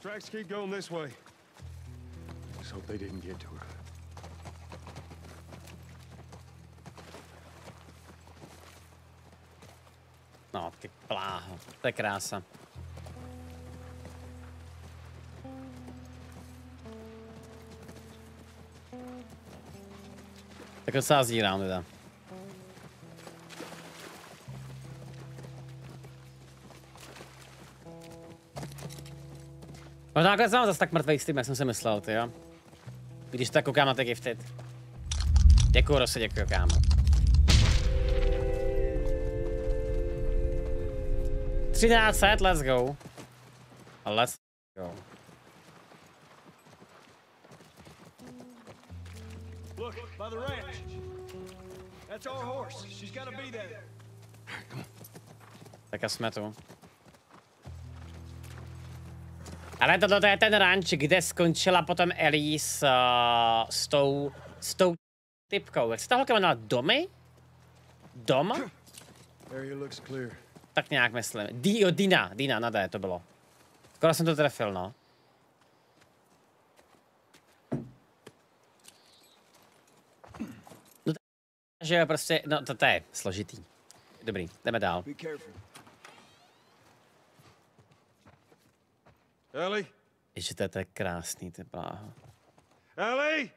Tracks keep going this way. Just hope they didn't get to her. No, ty pláho. To je krása. Tak docela zírám teda. Možná takhle jsem zase tak mrtvý s tím, jak jsem si myslel, ty jo. Když tak koukám na ty gifted. Děkuju, Rosy, děkuju, kámo. 1300, let's go. Let's go. Look, by the ranch. That's our horse. She's gotta be there. Tak a jsme tu. Ale tohle je ten ranč, kde skončila potom Ellie s, uh, s tou, s tou typkou. Jak se ta holka jmenovala? Domy? Dom? Tak nějak myslím. D, jo, Dina, Dina, na D to bylo. Skoro jsem to trefil, no. No to, že prostě, no to, to je složitý. Dobrý, jdeme dál. Ellie? Ježi, to je, to je krásný, ty bláho. Ellie!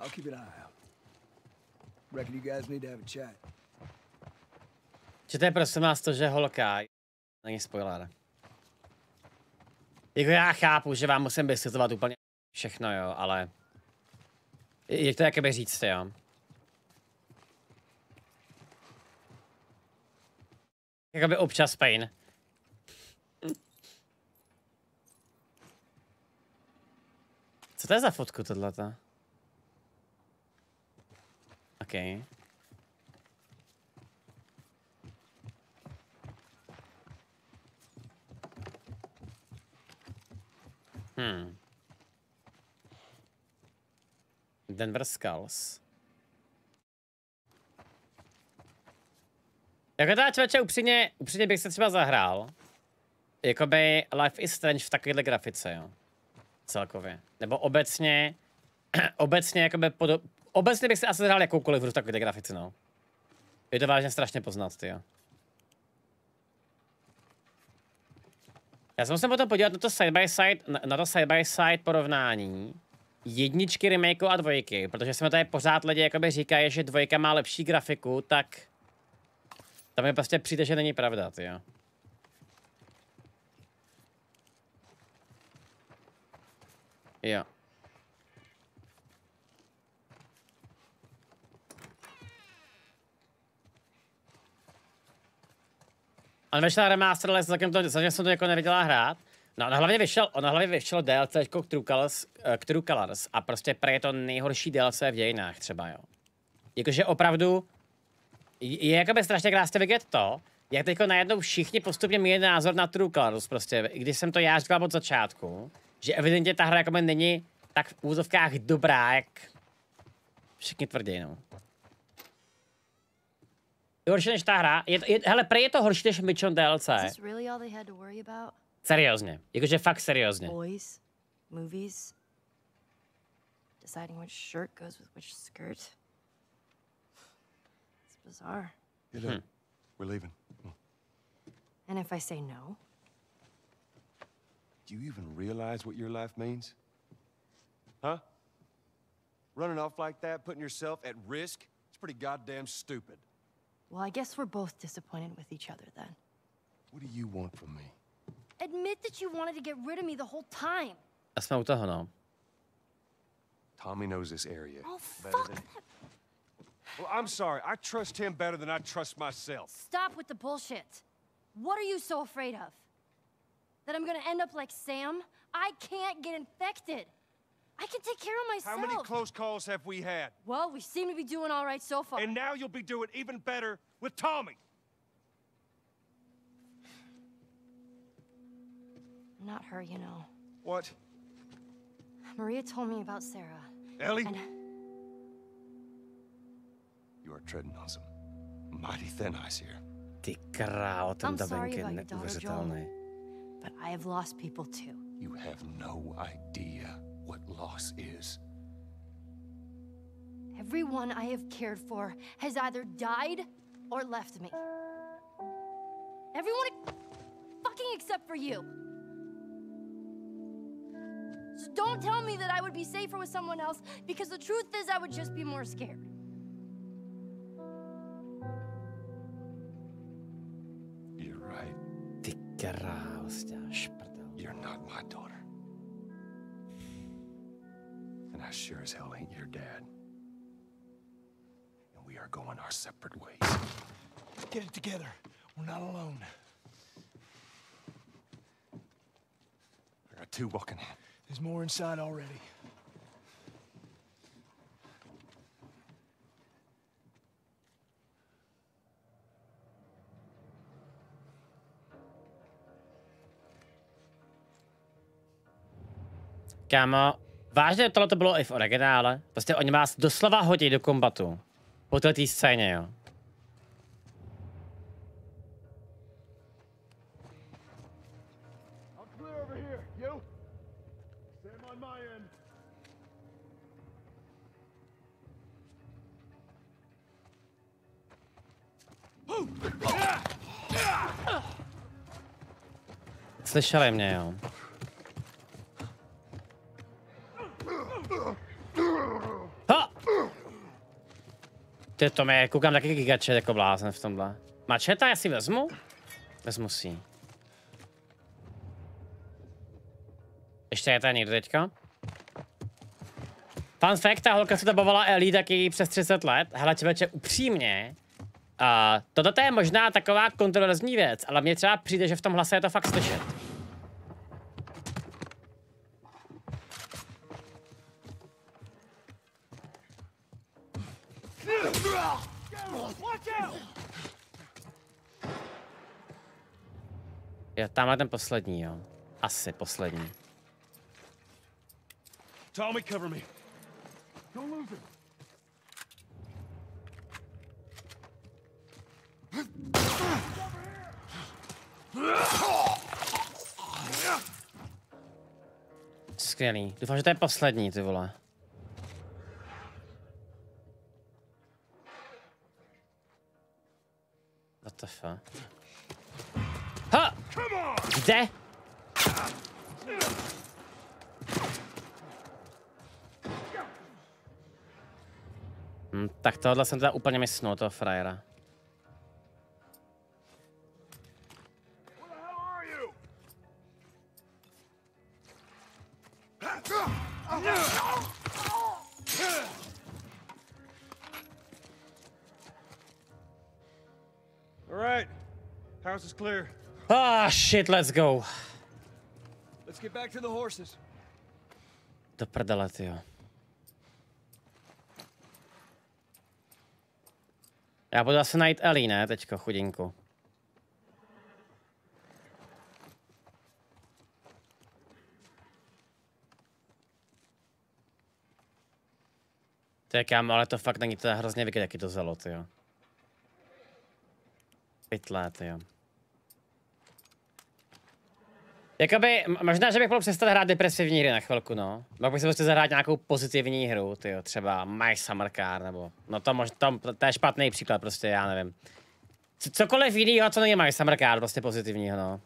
I'll keep an eye out. Reckon you guys need to have a chat. Je prosím vás to, že holka, není spoiler. Jako já chápu, že vám musím vysvětlovat úplně všechno, jo, ale... Jak to jakoby říct, jo? Jakoby občas pain. Co to je za fotku tohleto? Okay. Hmm. Denver Skulls. Jako teda člověče, upřímně, upřímně bych se třeba zahrál. Jakoby Life is Strange v takovéhle grafice, jo. Celkově. Nebo obecně, obecně jakoby pod, obecně bych si asi zahrál jakoukoliv hru v takovéhle grafice, no. Je to vážně strašně poznat, ty jo. Já jsem musel potom podívat na to side by side, na, na to side by side porovnání jedničky, remakeu a dvojky, protože se mi tady pořád lidi jakoby říkají, že dvojka má lepší grafiku, tak tam mi prostě přijde, že není pravda, ty jo. Jo. On vyšel remaster, ale zatím, to, zatím jsem to jako neviděla hrát. No, on hlavně vyšel, on hlavně vyšel DLC k True Colors, k True Colors a prostě pre je to nejhorší DLC v dějinách třeba, jo. Jakože opravdu je jakoby strašně krásně vidět to, jak teďko najednou všichni postupně měli názor na True Colors, prostě, i když jsem to já říkal od začátku, že evidentně ta hra jakoby není tak v úzovkách dobrá, jak všichni tvrdí, no. Je horší než ta hra. Je, je, hele, prej je to horší než Mission DLC. Seriózně. Jakože fakt seriózně. Boys, movies, deciding which shirt goes with which skirt. It's bizarre. Get up. We're leaving. And if I say no, Do you even realize what your life means? Huh? Running off like that, putting yourself at risk? It's pretty goddamn stupid. well, I guess we're both disappointed with each other then. What do you want from me? Admit that you wanted to get rid of me the whole time. A jsme u toho, no. Tommy knows this area. Oh, fuck. than- Well, I'm sorry. I trust him better than I trust myself. Stop with the bullshit. What are you so afraid of? That I'm gonna end up like Sam? I can't get infected. I can take care of myself. How many close calls have we had? well, we seem to be doing all right so far. And now you'll be doing even better with Tommy. Not her, you know. What? Maria told me about Sarah. Ellie? And You are treading on some Mighty thin ice here. Ty krávo, I'm sorry about your daughter, neuvěřitelný. But I have lost people too. You have no idea what loss is. Everyone I have cared for has either died or left me. Everyone fucking except for you. So don't tell me that I would be safer with someone else because the truth is I would just be more scared. You're not my daughter. And I sure as hell ain't your dad. And we are going our separate ways. Get it together. We're not alone. I got two walking in. There's more inside already. Kámo, vážně tohle to bylo i v originále? Prostě oni vás doslova hodí do kombatu. Po této scéně, jo. Slyšeli mě, jo. Ty to mě, koukám taky gigačet jako blázen v tomhle. Mačeta, já si vezmu? Vezmu si. Ještě je tady někdo teďka? Fun fact, ta holka se to bavila Ellie taky přes 30 let. Hele, člověče, upřímně, a toto je možná taková kontroverzní věc, ale mně třeba přijde, že v tom hlase je to fakt slyšet. Tamhle ten poslední, jo. Asi poslední. Tommy, cover me. Don't lose him. Skvělý. Doufám, že to je poslední, ty vole. What the fuck? Kde? Hm, tak tohle jsem teda úplně misnul, toho frajera. Shit, let's go. Let's get back to the horses. Do prdele, tyjo. Já budu asi najít Ellie, ne, teďko, chudinku. To je kámo, ale to fakt není to je hrozně vidět, jaký to zelo, tyjo. Pytlé, tyjo. Jakoby, možná, že bych mohl přestat hrát depresivní hry na chvilku, no. Mohl bych si prostě zahrát nějakou pozitivní hru, tyjo, třeba My Summer Car, nebo, no to, mož, to, to je špatný příklad, prostě, já nevím. C- cokoliv jiného, co není My Summer Car, prostě pozitivního, no.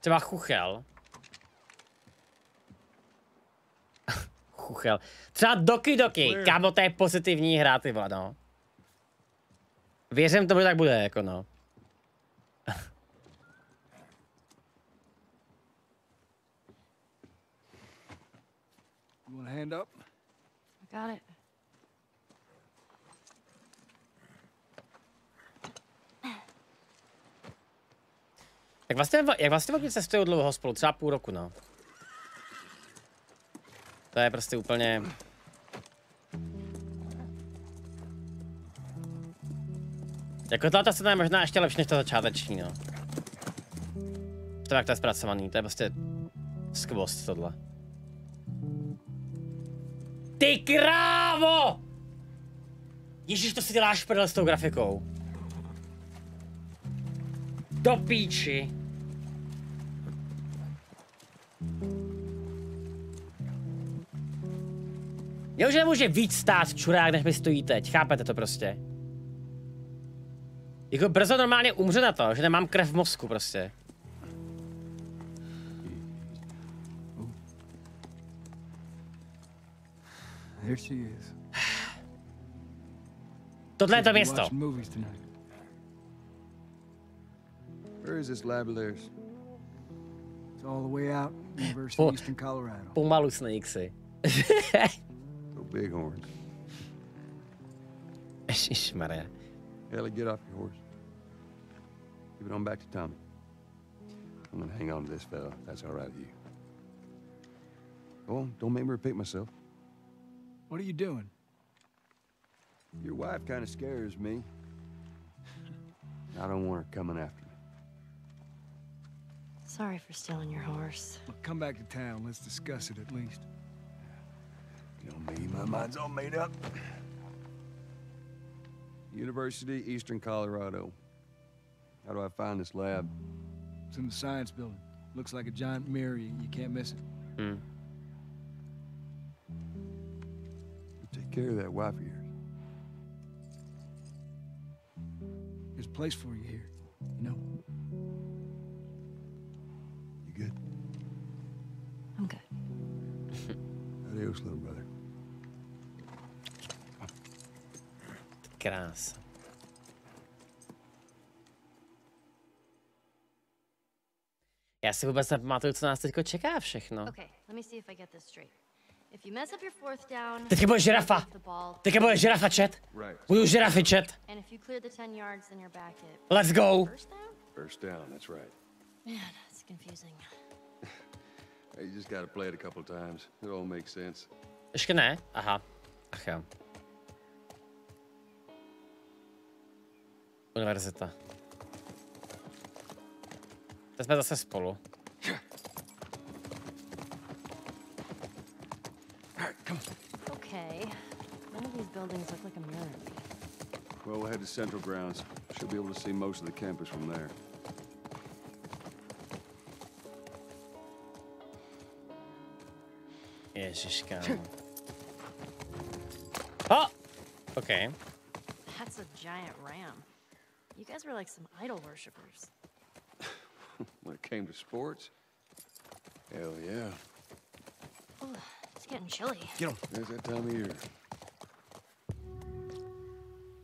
Třeba Chuchel. Chuchel. Třeba Doki Doki, kámo, to je pozitivní hra, ty vole, no. Věřím tomu, že tak bude, jako no. You want a hand up? I got it. Jak vlastně, jak vlastně oni cestují dlouho spolu? Třeba půl roku, no. To je prostě úplně... Jako tato scéna je možná ještě lepší než ta začáteční, no. To jak to je zpracovaný, to je prostě Skvost tohle. Ty krávo! Ježíš, to si děláš prdel s tou grafikou. Do píči. Já už nemůže víc stát čurák, než mi stojí teď. Chápete to prostě? Jako brzo normálně umře na to, že nemám krev v mozku prostě. There she is. Tohle je to město. Where is this lab of theirs? It's all the way out, University of Eastern Colorado. Pomalu snakesy. Go bighorns. Ježišmarja. Ellie, get off your horse. Give it on back to Tommy. I'm gonna hang on to this fella. That's all right with you. Go on, don't make me repeat myself. What are you doing? Your wife kind of scares me. I don't want her coming after me. Sorry for stealing your horse. Look, come back to town. Let's discuss it at least. You know me, my mind's all made up. University, Eastern Colorado. How do I find this lab? It's in the science building. Looks like a giant mirror. You, you can't miss it. Hm. You take care of that wife of yours. There's a place for you here. You know. You good? I'm good. Adios, little brother. Krása. Já si vůbec nepamatuju, co nás teďko čeká všechno. Okay, let me see if I get this straight. If you mess up your fourth down, Teďka bude žirafa. Teďka bude žirafa chat. Budu žirafy chat. and if you clear the 10 yards, then you're back at Let's go. first down? First down, that's right. Man, it's confusing. You just gotta play it a couple times. It all makes sense. Ještě ne? Aha. Ach jo. Univerzita. Teď jsme zase spolu. Okay, none of these buildings look like a mirror. Well, we'll head to Central Grounds. Should be able to see most of the campus from there. Ježiš, kámo. Oh! OK. That's a giant ram. You guys were like some idol worshippers. When it came to sports, hell yeah. Ooh, it's getting chilly. There's that time of year.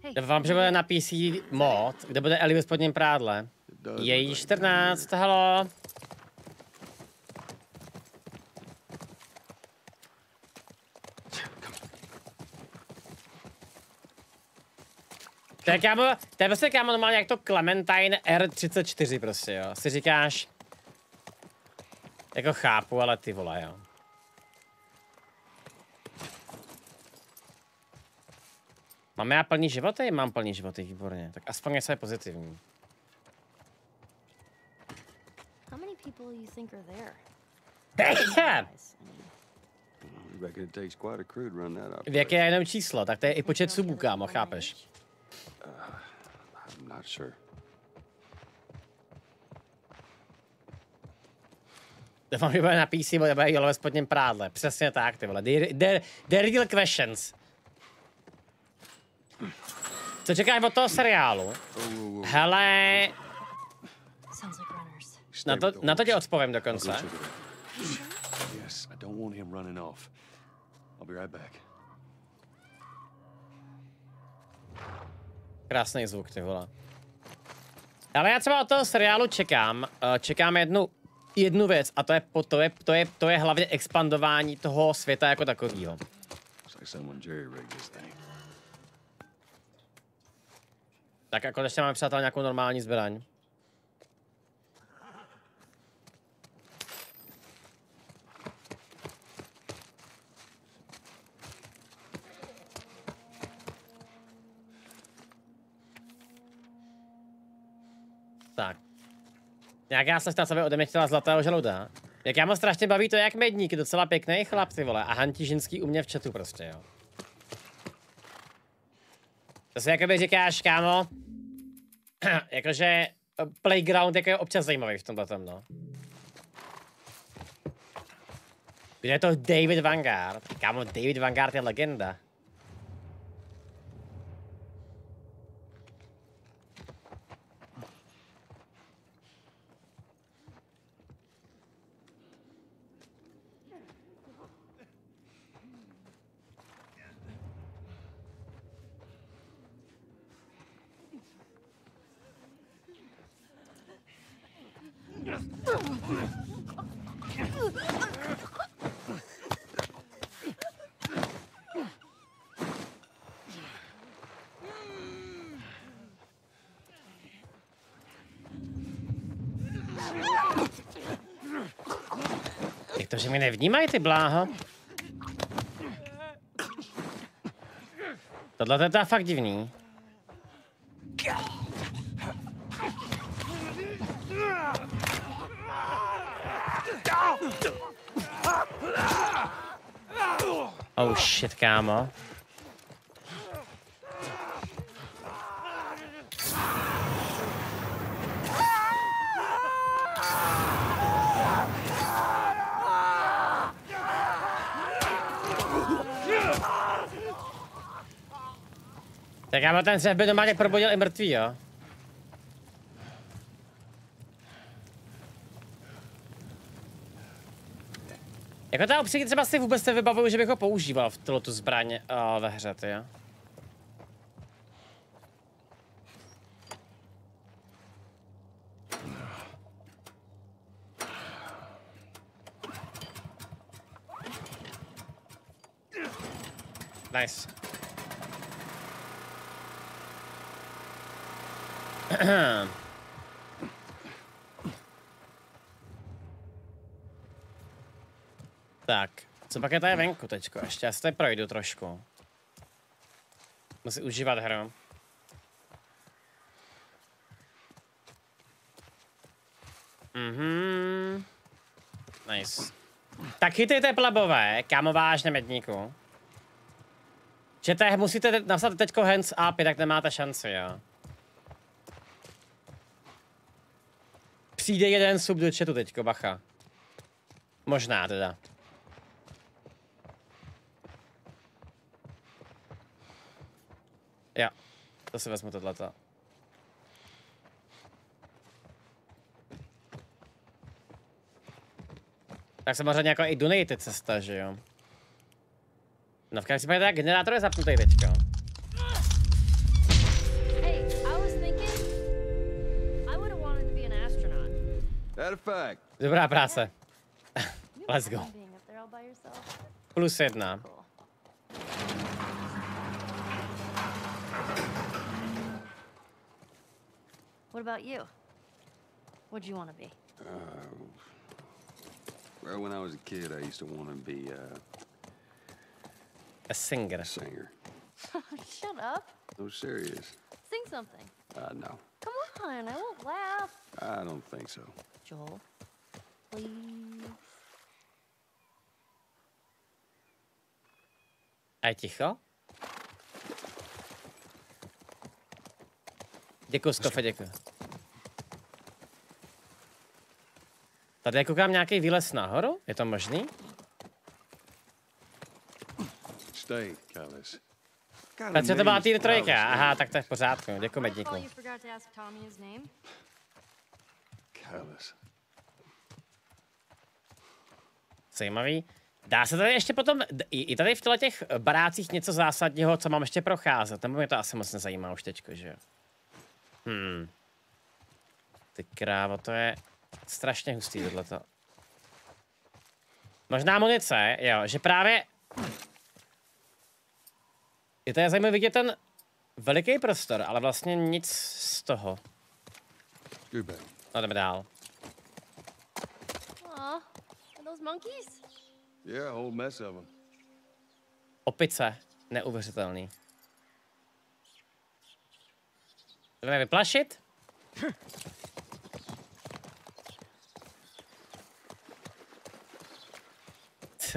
Hey, Doufám, že bude na PC mod, kde bude Ellie ve spodním prádle. It does Je look jí like 14, halo. To je kámo, to je prostě kámo normálně jak to Clementine R34 prostě jo. Si říkáš, jako chápu, ale ty vole jo. Mám já plný životy? Mám plný životy, výborně. Tak aspoň něco je pozitivní. how many people you think are there? v that up? jaké je jenom číslo, tak to je i počet subů, kámo, chápeš? I'm not sure. Doufám, že bude na PC, bude bude jelo ve spodním prádle. Přesně tak, ty vole. The, the, the real questions. Co čekáš od toho seriálu? Hele, sounds like runners. na to, na to tě odpovím dokonce. Yes, I don't want him running off. I'll be right back. Krásný zvuk, ty vole. Ale já třeba od toho seriálu čekám, eh, čekám jednu, jednu věc a to je, to je, to je, to je hlavně expandování toho světa jako takového. Tak jako konečně máme přátel nějakou normální zbraň. Nějaká sestra, co by ode mě chtěla zlatého žaluda. Jak já moc strašně baví to, jak medník, docela pěkný chlap, ty vole. A hantí ženský u mě v chatu prostě, jo. To si jakoby říkáš, kámo, jakože eh, playground jako je občas zajímavý v tomhle tom, no. Kde je to David Vanguard? Kámo, David Vanguard je legenda. Jak to, že mi nevnímají ty bláho? Tohle to je teda fakt divný. Oh shit, kámo. Tak kámo, ten se by normálně probudil i mrtvý, jo? Jako ta obsíky třeba si vůbec nevybavuju, že bych ho používal v tu zbraň uh, ve hře, ty jo? Nice. tak, co pak je tady venku teďko? Ještě já si tady projdu trošku. Musím užívat hru. Mhm. Nice. Tak chytejte plebové, kámo vážně medníku. Že te, musíte napsat teďko hands up, tak nemáte šanci, jo. Přijde jeden sub do chatu teďko, bacha. Možná teda. Jo, to si vezmu tohleto. Tak samozřejmě jako i donate cesta, že jo. No v každém případě teda generátor je zapnutý teďka. Hey, I was thinking I would have wanted to be an astronaut. That a fact. Dobrá práce. Let's go. Plus jedna. What about you? What'd you want to be? Well, when I was a kid, I used to want to be uh, A singer. a singer. Shut up. No, serious. Sing something. Uh, no, Come on, I won't laugh. I don't think so. Joel, please. A je Děkuji, Skofe, děkuji. Tady koukám nějaký výlez nahoru? Je to možný? Stay, Callis. Petře, to byla týr trojka. Aha, tak to je v pořádku. Děkuji, his name. Callis. Zajímavý. Dá se tady ještě potom, i, i tady v těle těch barácích něco zásadního, co mám ještě procházet, nebo mě to asi moc nezajímá už teďko, že jo? Hmm. Ty krávo, to je strašně hustý tohleto. Možná munice, jo, že právě... Je to je zajímavé vidět ten veliký prostor, ale vlastně nic z toho. No jdeme dál. Aw, are those monkeys? Yeah, a whole mess of them. Opice. Neuvěřitelný. Jdeme vyplašit?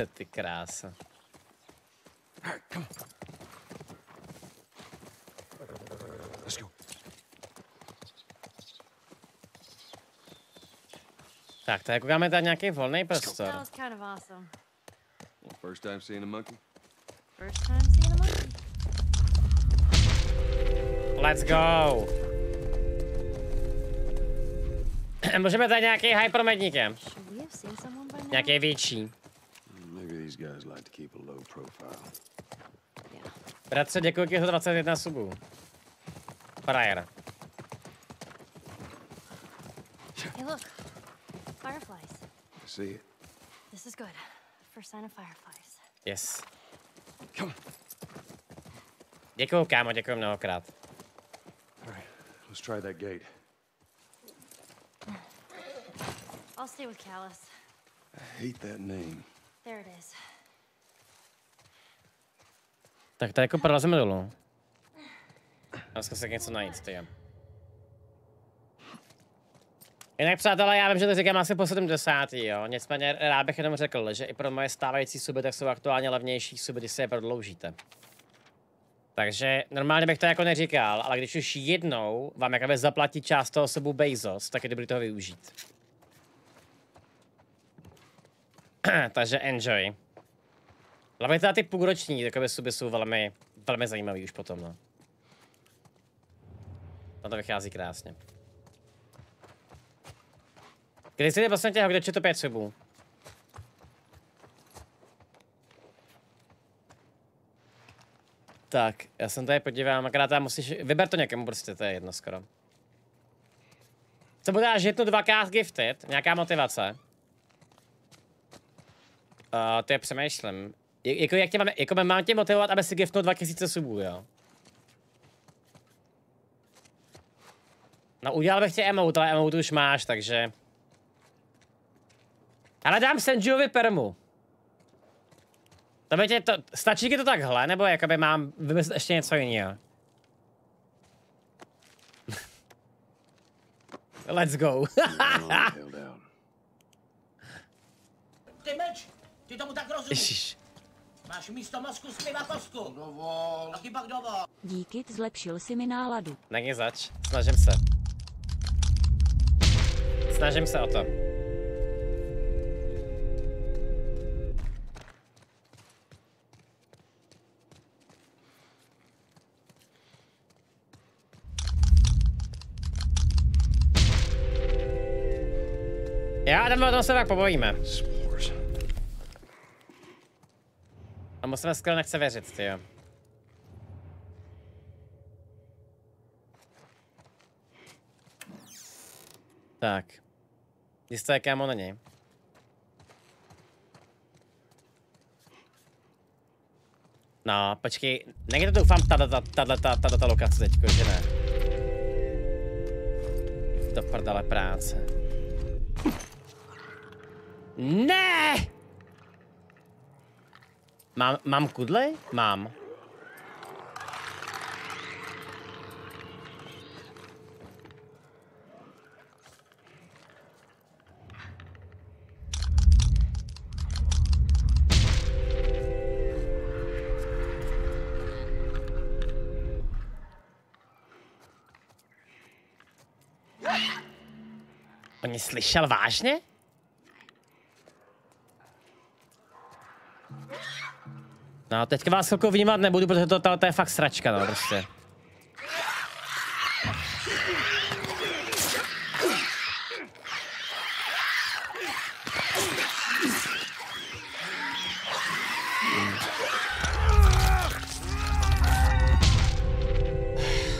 Ty krása. Let's go. Tak, to jako máme tady nějaký volný prostor. was kind of awesome. First time seeing a monkey? First time seeing Let's go! Můžeme tady nějaký hypermedníkem. Nějaký větší. Maybe these guys like to keep a low profile. Yeah. Bratře, děkuji ti za 21 subů. Frajer. Hey, look. Fireflies. See it. This is good. First sign of fireflies. Yes. Come. Děkuju, kámo, děkuju mnohokrát. Let's try that gate. I'll stay with Callus. I hate that name. There it is. Tak to jako prolezeme dolů. A zkusit něco najít, ty. Jinak přátelé, já vím, že to říkám asi po 70. jo. Nicméně rád bych jenom řekl, že i pro moje stávající suby tak jsou aktuálně levnější suby, když se je prodloužíte. Takže normálně bych to jako neříkal, ale když už jednou vám jakoby zaplatí část toho subu Bezos, tak je dobrý toho využít. Takže enjoy. Hlavně teda ty půlroční takové suby jsou velmi, velmi zajímavý už potom, no. No to vychází krásně. Když si vlastně tě kde to pět subů? Tak, já jsem tady podívám, akorát tam musíš, vyber to někomu prostě, to je jedno skoro. Co bude až jednu dvakrát gifted? Nějaká motivace? Uh, to je přemýšlím. J- jako, jak tě mám, jako mám tě motivovat, aby si giftnul 2000 subů, jo? No udělal bych tě emote, ale emote už máš, takže... Ale dám Senjuovi permu. To by tě to, stačí ti to takhle, nebo jakoby mám vymyslet ještě něco jiného? Let's go. Out. Ty meč, ty tomu tak rozumíš. Ježiš. Máš místo mozku zpěva kostku. Dovol. Taky pak dovol. Díky, zlepšil si mi náladu. Není zač, snažím se. Snažím se o to. Jdeme o tom se tak pobojíme. A musíme skvěle nechce věřit, ty jo. Tak. Jisté kámo není. No, počkej, někde doufám tato, tato, tato, tato lokace teďko, že ne? Do prdele práce. Ne! Mám, mám kudly? Mám. Oni slyšel vážně? No, teďka vás chvilku vnímat nebudu, protože to, to, to je fakt sračka, no, prostě.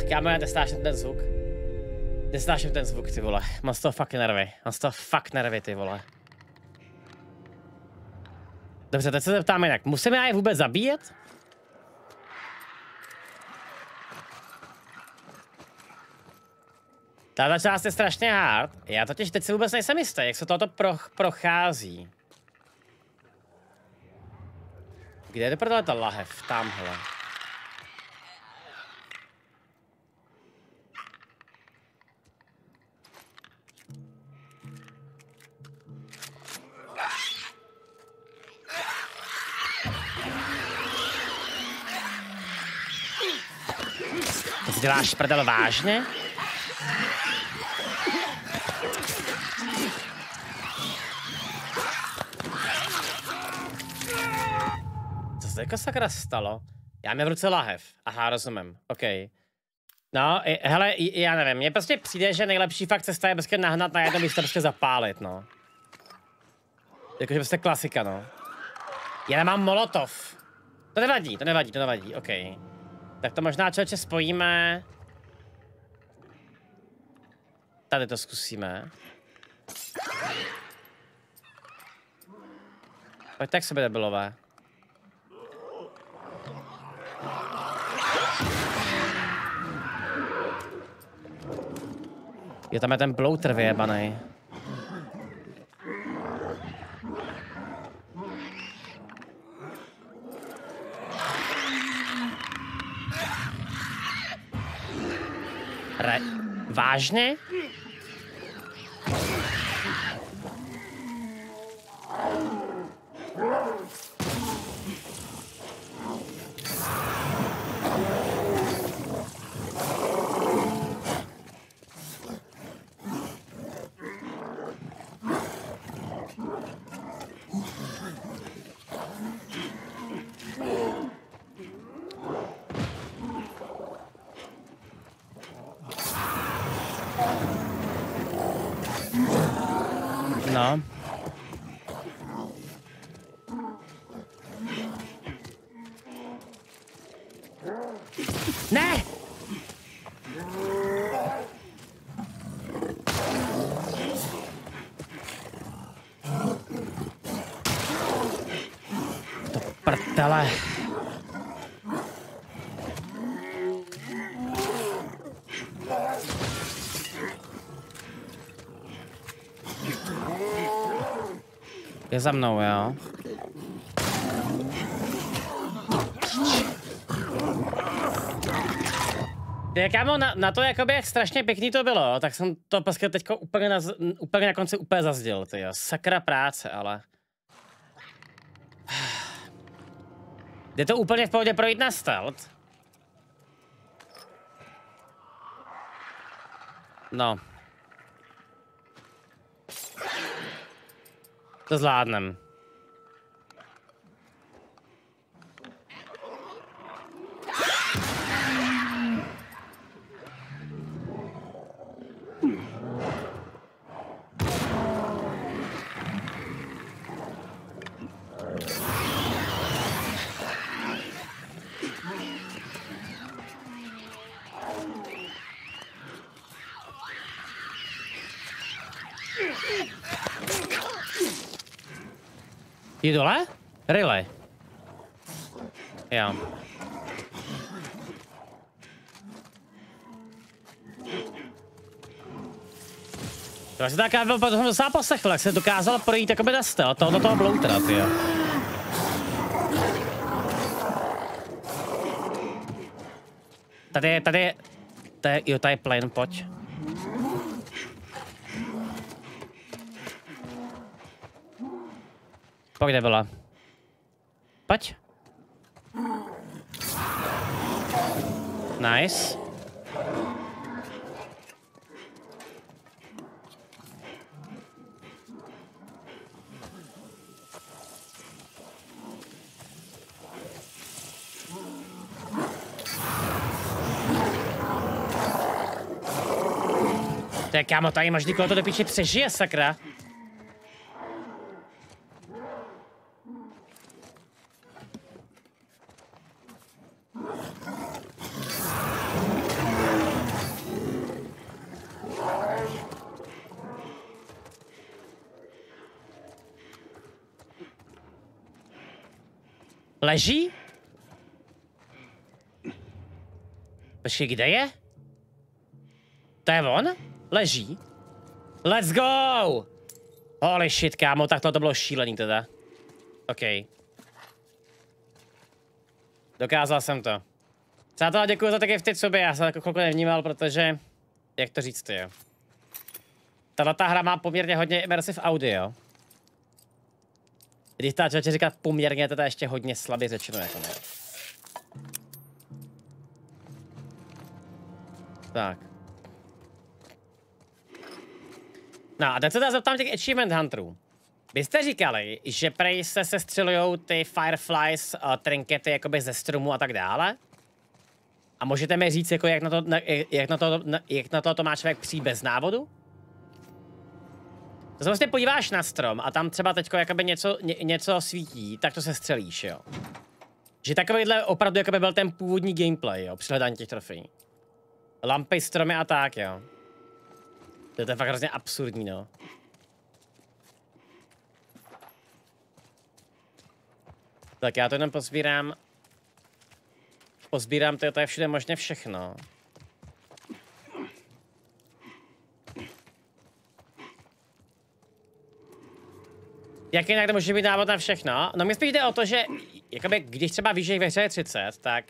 Kámo, já nesnáším ten zvuk. Nesnáším ten zvuk, ty vole. Mám z toho fakt nervy. Mám z toho fakt nervy, ty vole. Dobře, teď se zeptám jinak. Musíme já je vůbec zabíjet? Tato část je strašně hard. Já totiž teď si vůbec nejsem jistý, jak se toto pro, prochází. Kde je to lahev? Tamhle. Děláš prdel vážně? Co se jako sakra stalo? Já mám v ruce lahev. Aha, rozumím. OK. No, i, hele, i, já nevím, mně prostě přijde, že nejlepší fakt cesta je prostě nahnat na jedno místo prostě zapálit, no. Jakože prostě klasika, no. Já nemám molotov. To nevadí, to nevadí, to nevadí, OK. Tak to možná člověče spojíme. Tady to zkusíme. Pojďte k sobě debilové. Je tam je ten plouter vyjebaný. Re... Vážně? No. Ne! To prdele. Za mnou, jo? Ty, kámo, na, na to, jakoby, jak strašně pěkný to bylo, tak jsem to prostě teďko úplně na, úplně na konci úplně zazděl, ty jo. Sakra práce, ale... Jde to úplně v pohodě projít na stealth? No. To zvládnem. Je dole? Really? Jo. To asi tak byl potom docela poslechl, jak se dokázal projít jakoby na stealth, toho do toho bloutera, ty jo. Tady je, tady je, tady, jo, tady je plane, pojď. Pojď, kde byla? Pojď. Nice. Tak kámo, tady možný koho to do píči přežije, sakra. Leží? Počkej, kde je? To je on? Leží? Let's go! Holy shit, kámo, tak to bylo šílený teda. OK. Dokázal jsem to. Přátelé, děkuji za ty gifty, co by já jsem jako chvilku nevnímal, protože... Jak to říct, jo? Tahle ta hra má poměrně hodně immersive audio. Když ta člověče říkat poměrně, to je ještě hodně slabě řečeno, jako ne. Tak. No a teď se teda zeptám těch achievement hunterů. Vy jste říkali, že prej se sestřelujou ty fireflies, uh, trinkety jakoby ze stromu a tak dále? A můžete mi říct, jako jak na to, na, jak na to, na, jak na to, to má člověk přijít bez návodu? To se vlastně podíváš na strom a tam třeba teďko jakoby něco, ně, něco svítí, tak to se střelíš, jo. Že takovýhle opravdu jakoby byl ten původní gameplay, jo, při hledání těch trofejí. Lampy, stromy a tak, jo. To je, to fakt hrozně absurdní, no. Tak já to jenom pozbírám. Pozbírám to, to je všude možně všechno. Jak jinak to může být návod na všechno? No mě spíš jde o to, že jakoby, když třeba víš, že ve hře je 30, tak...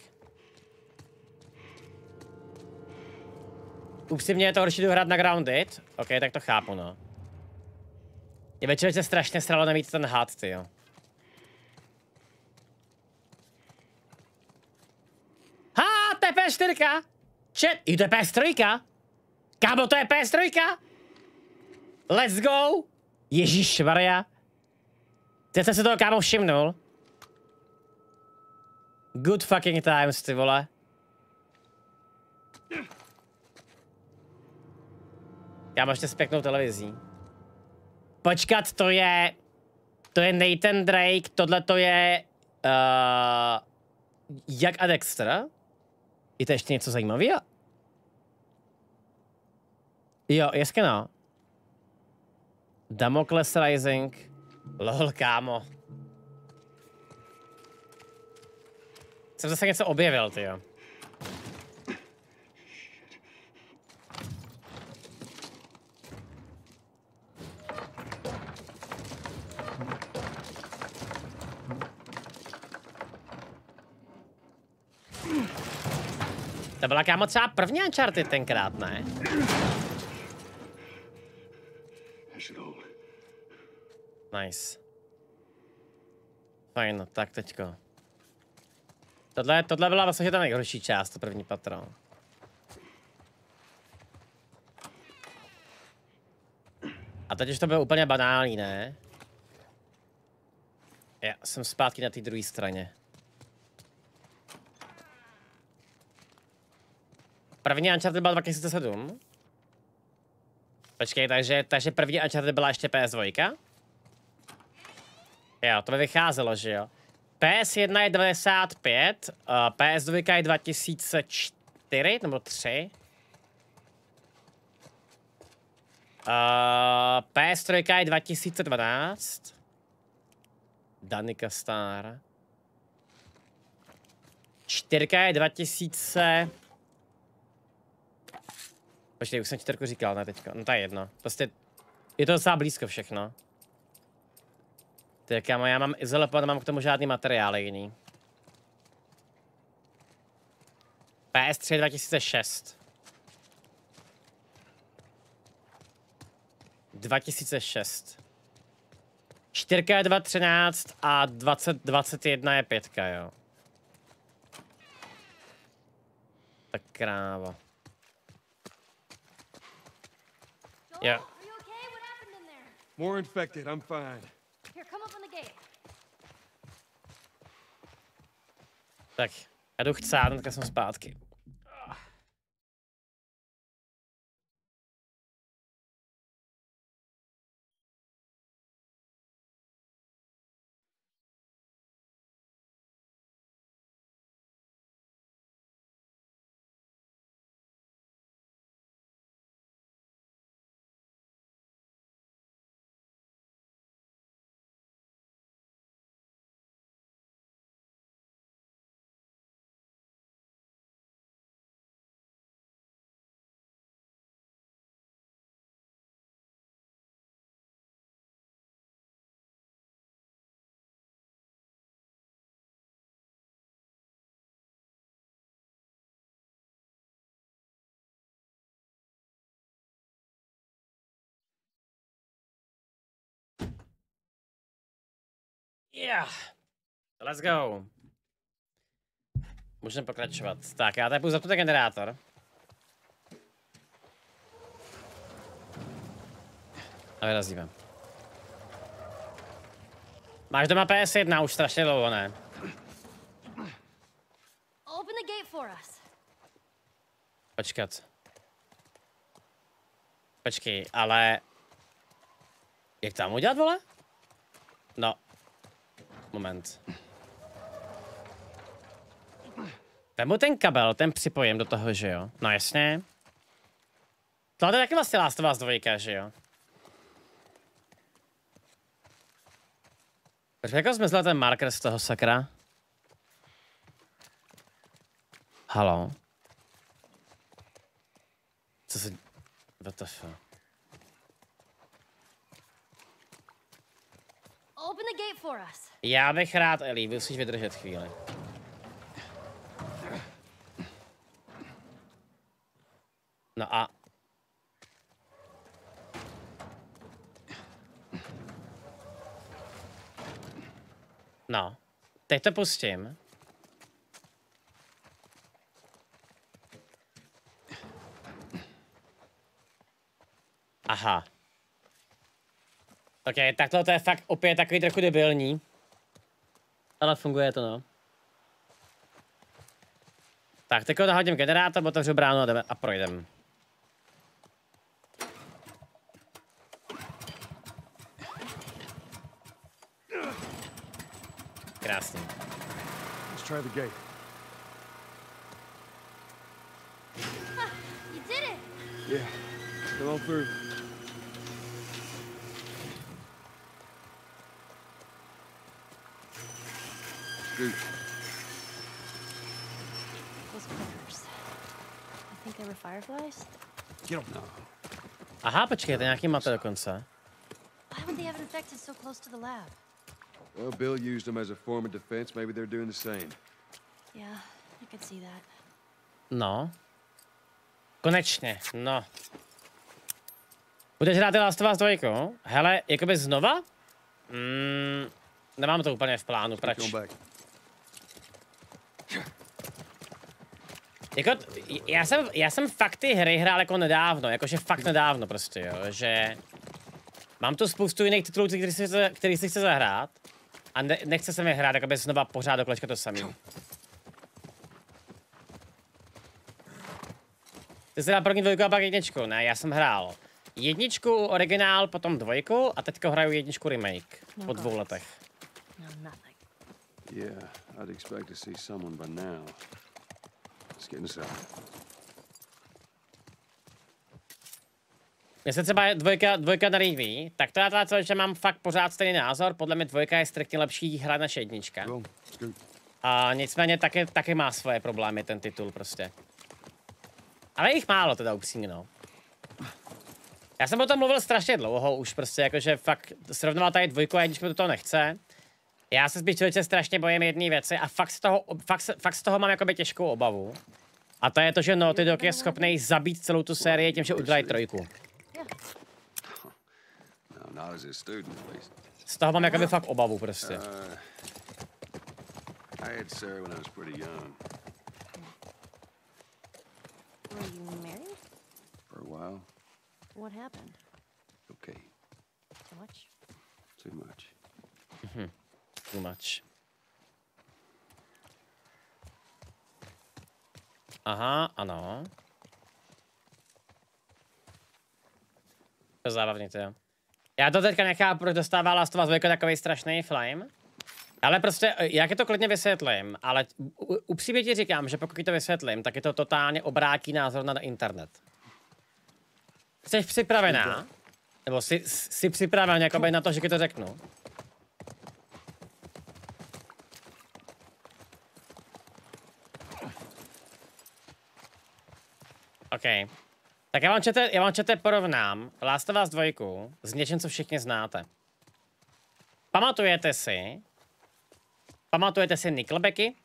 Upřímně je to horší hrát na grounded. OK, tak to chápu, no. Je večer se strašně stralo nemít ten had, ty jo. Ha, to je PS4! Čet, i to je PS3! Kámo, to je PS3! Let's go! Ježíš Maria. Teď jsem se toho kámo všimnul. Good fucking times, ty vole. Kámo, ještě s pěknou televizí. Počkat, to je... To je Nathan Drake, tohle to je... Uh, jak a Dexter? Je to ještě něco zajímavého? Jo, jasně. Damocles Rising. Lol, kámo. Jsem zase něco objevil, ty jo. To byla kámo třeba první Uncharted tenkrát, ne? Nice. Fajn, tak teďko. Tohle, tohle byla vlastně ta nejhorší část, to první patro. A teď už to bylo úplně banální, ne? Já jsem zpátky na té druhé straně. První Uncharted byla 2007. Počkej, takže, takže první Uncharted byla ještě PS2? Jo, to by vycházelo, že jo. PS1 je 95, uh, PS2 je 2004 nebo 3. Uh, PS3 je 2012. Danica Star. 4 je 2000... Počkej, už jsem čtyřku říkal, ne teďka. No to je jedno. Prostě je to docela blízko všechno. Tak já, já mám izolepad, mám k tomu žádný materiály jiný. PS3 2006. 2006. 4 je 2.13 a 20, 21 je 5, jo. Tak in there? More infected. I'm fine. Here, come open the gate. Tak, já jdu chcát, teďka jsem zpátky. Yeah. Let's go. Můžeme pokračovat. Tak, já tady půjdu zapnout generátor. A vyrazíme. Máš doma PS1 už strašně dlouho, ne? Open the gate for us. Počkat. Počkej, ale... Jak tam udělat, vole? No, Moment. Vemu ten kabel, ten připojím do toho, že jo? No jasně. Tohle je taky vlastně Last of Us 2, že jo? Proč jako zmizel ten marker z toho sakra? Halo? Co se... What the fuck? Open the gate for us. Já bych rád, Eli, musíš vydržet chvíli. No a... No. Teď to pustím. Aha. Ok, tak tohle je fakt opět takový trochu debilní. Ale funguje to, no. Tak, teď nahodím generátor, otevřu bránu a, jdeme, a projdem. Krásný. Let's try the gate. You did it. Yeah. Come on through. Scoot. Those clickers. I think they were fireflies. Get him. No. Aha, počkej, to je nějaký mate dokonce. Why would they have infected so close to the lab? Well, Bill used them as a form of defense. Maybe they're doing the same. Yeah, I could see that. No. Konečně, no. Budeš hrát ty Last of Us 2? Hele, jakoby znova? Mm, nemám to úplně v plánu, proč? Come back. Jako, já jsem, já jsem fakt ty hry hrál jako nedávno, jakože fakt nedávno prostě, jo, že mám tu spoustu jiných titulů, který si, chce- který si chce zahrát a ne, nechce se mi hrát jakoby znova pořád do kolečka to samý. Ty jsi hrál první dvojku a pak jedničku, ne, já jsem hrál jedničku, originál, potom dvojku a teďka hraju jedničku remake po dvou letech. No. Yeah, I'd expect to see someone by now. Inside. Mně se třeba dvojka, dvojka nelíbí, tak to já teda celé, že mám fakt pořád stejný názor, podle mě dvojka je striktně lepší hra než jednička. A nicméně taky, taky má svoje problémy ten titul prostě. Ale jich málo teda upřímně, no. Já jsem o tom mluvil strašně dlouho už prostě, jakože fakt srovnovat tady dvojku a jedničku do toho nechce. Já se spíš člověče strašně bojím jedné věci a fakt z toho, fakt, fakt z toho mám jakoby těžkou obavu. A to je to, že Naughty Dog je schopný zabít celou tu sérii tím, že udělají trojku. No. Z toho mám jakoby fakt obavu prostě. I had Sarah when I was pretty young. Were you married? For a while, What happened? okay, Too much? too much. Too much. Aha, ano. To je zábavný, to jo. Já to teďka nechápu, proč dostává Last of Us 2 takový strašný flame. Ale prostě, jak je to klidně vysvětlím, ale upřímně ti říkám, že pokud to vysvětlím, tak je to totálně obrátí názor na internet. Jsi připravená? Nebo jsi, jsi připraven jakoby na to, že ti to řeknu? OK. Tak já vám čete, já vám čete porovnám Last of Us 2 s něčím, co všichni znáte. Pamatujete si, pamatujete si Nickelbacky?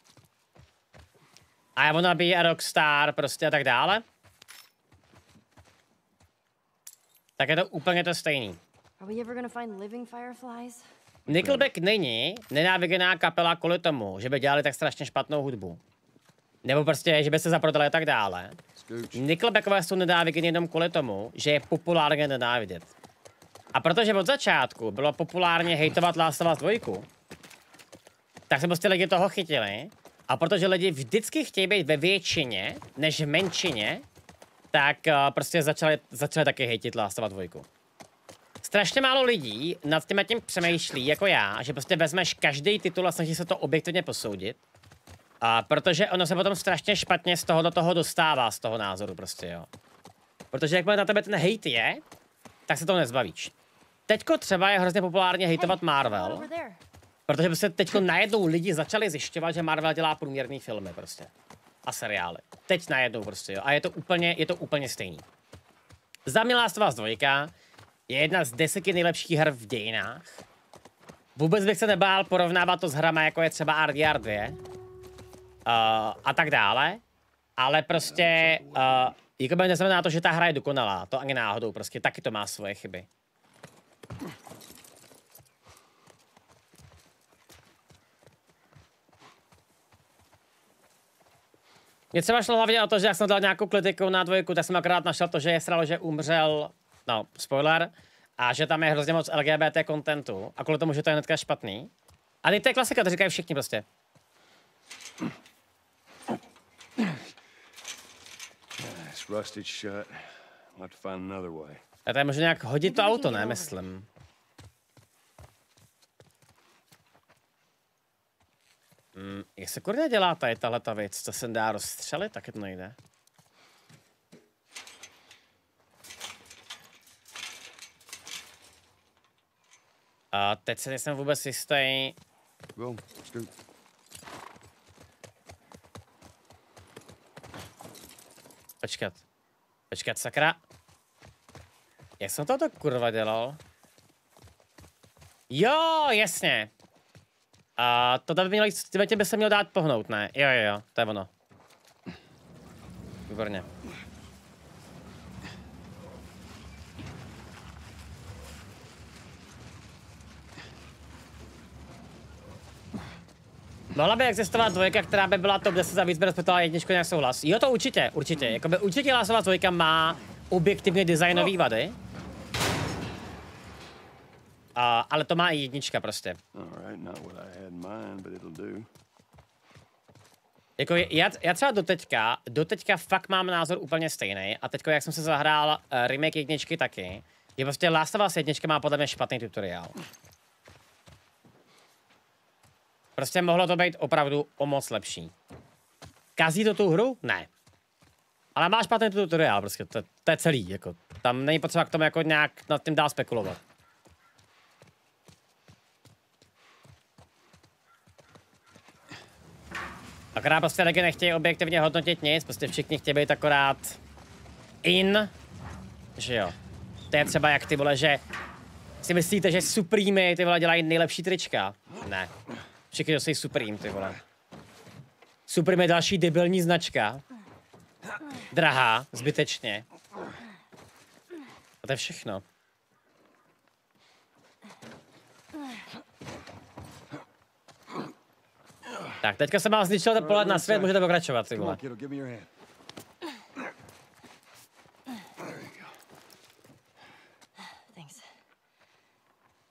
I wanna be a rockstar, prostě a tak dále? Tak je to úplně to stejný. Are we ever gonna find living fireflies? Nickelback není nenáviděná kapela kvůli tomu, že by dělali tak strašně špatnou hudbu. Nebo prostě, že by se zaprodali a tak dále. Nickelbackové jsou nenáviděni jenom kvůli tomu, že je populárně nenávidět. A protože od začátku bylo populárně hejtovat Last of Us 2, tak se prostě lidi toho chytili. A protože lidi vždycky chtějí být ve většině, než v menšině, tak uh, prostě začali, začali taky hejtit Last of Us 2. Strašně málo lidí nad tím tím přemýšlí, jako já, že prostě vezmeš každý titul a snaží se to objektivně posoudit. A protože ono se potom strašně špatně z toho do toho dostává, z toho názoru prostě, jo. Protože jakmile na tebe ten hate je, tak se toho nezbavíš. Teďko třeba je hrozně populárně hejtovat Marvel, protože prostě teďko najednou lidi začali zjišťovat, že Marvel dělá průměrný filmy prostě. A seriály. Teď najednou prostě, jo. A je to úplně, je to úplně stejný. Za mě Last of Us 2 je jedna z deseti nejlepších her v dějinách. Vůbec bych se nebál porovnávat to s hrama, jako je třeba RDR 2. Uh, a tak dále. Ale prostě, uh, jako by neznamená to, že ta hra je dokonalá. To ani náhodou, prostě taky to má svoje chyby. Mě třeba šlo hlavně o to, že jak jsem dal nějakou kritiku na dvojku, tak jsem akorát našel to, že je sralo, že umřel, no, spoiler, a že tam je hrozně moc LGBT kontentu a kvůli tomu, že to je hnedka špatný. A teď to je klasika, to říkají všichni prostě. It's rusted shut. I'll have to find another way. A to je možná nějak hodit to auto, ne, myslím. Hmm, jak se kurně dělá tady tahle ta věc? To se dá rozstřelit, tak to nejde. A teď se nejsem vůbec jistý. Go, let's do. Počkat. Počkat, sakra. Jak jsem to kurva dělal? Jo, jasně. A to by mělo, by se měl dát pohnout, ne? Jo, jo, jo, to je ono. Výborně. Mohla by existovat dvojka, která by byla top 10 a víc by respektovala jedničku nějak souhlas. Jo, to určitě, určitě. Jakoby určitě Lásová dvojka má objektivně designové vady. A, ale to má i jednička prostě. Jako já, já třeba doteďka, doteďka fakt mám názor úplně stejný a teďko jak jsem se zahrál uh, remake jedničky taky, je prostě Last of Us jednička má podle mě špatný tutoriál. Prostě mohlo to být opravdu o moc lepší. Kazí to tu hru? Ne. Ale má špatný tutoriál, prostě to, to je celý, jako. Tam není potřeba k tomu jako nějak nad tím dál spekulovat. Akorát prostě lidi nechtějí objektivně hodnotit nic, prostě všichni chtějí být akorát in, že jo. To je třeba jak ty vole, že si myslíte, že Supreme ty vole dělají nejlepší trička. Ne. Všichni to jsou Supreme, ty vole. Supreme je další debilní značka. Drahá, zbytečně. A to je všechno. Tak, teďka jsem vám zničil ten pohled na svět, můžete pokračovat, ty vole.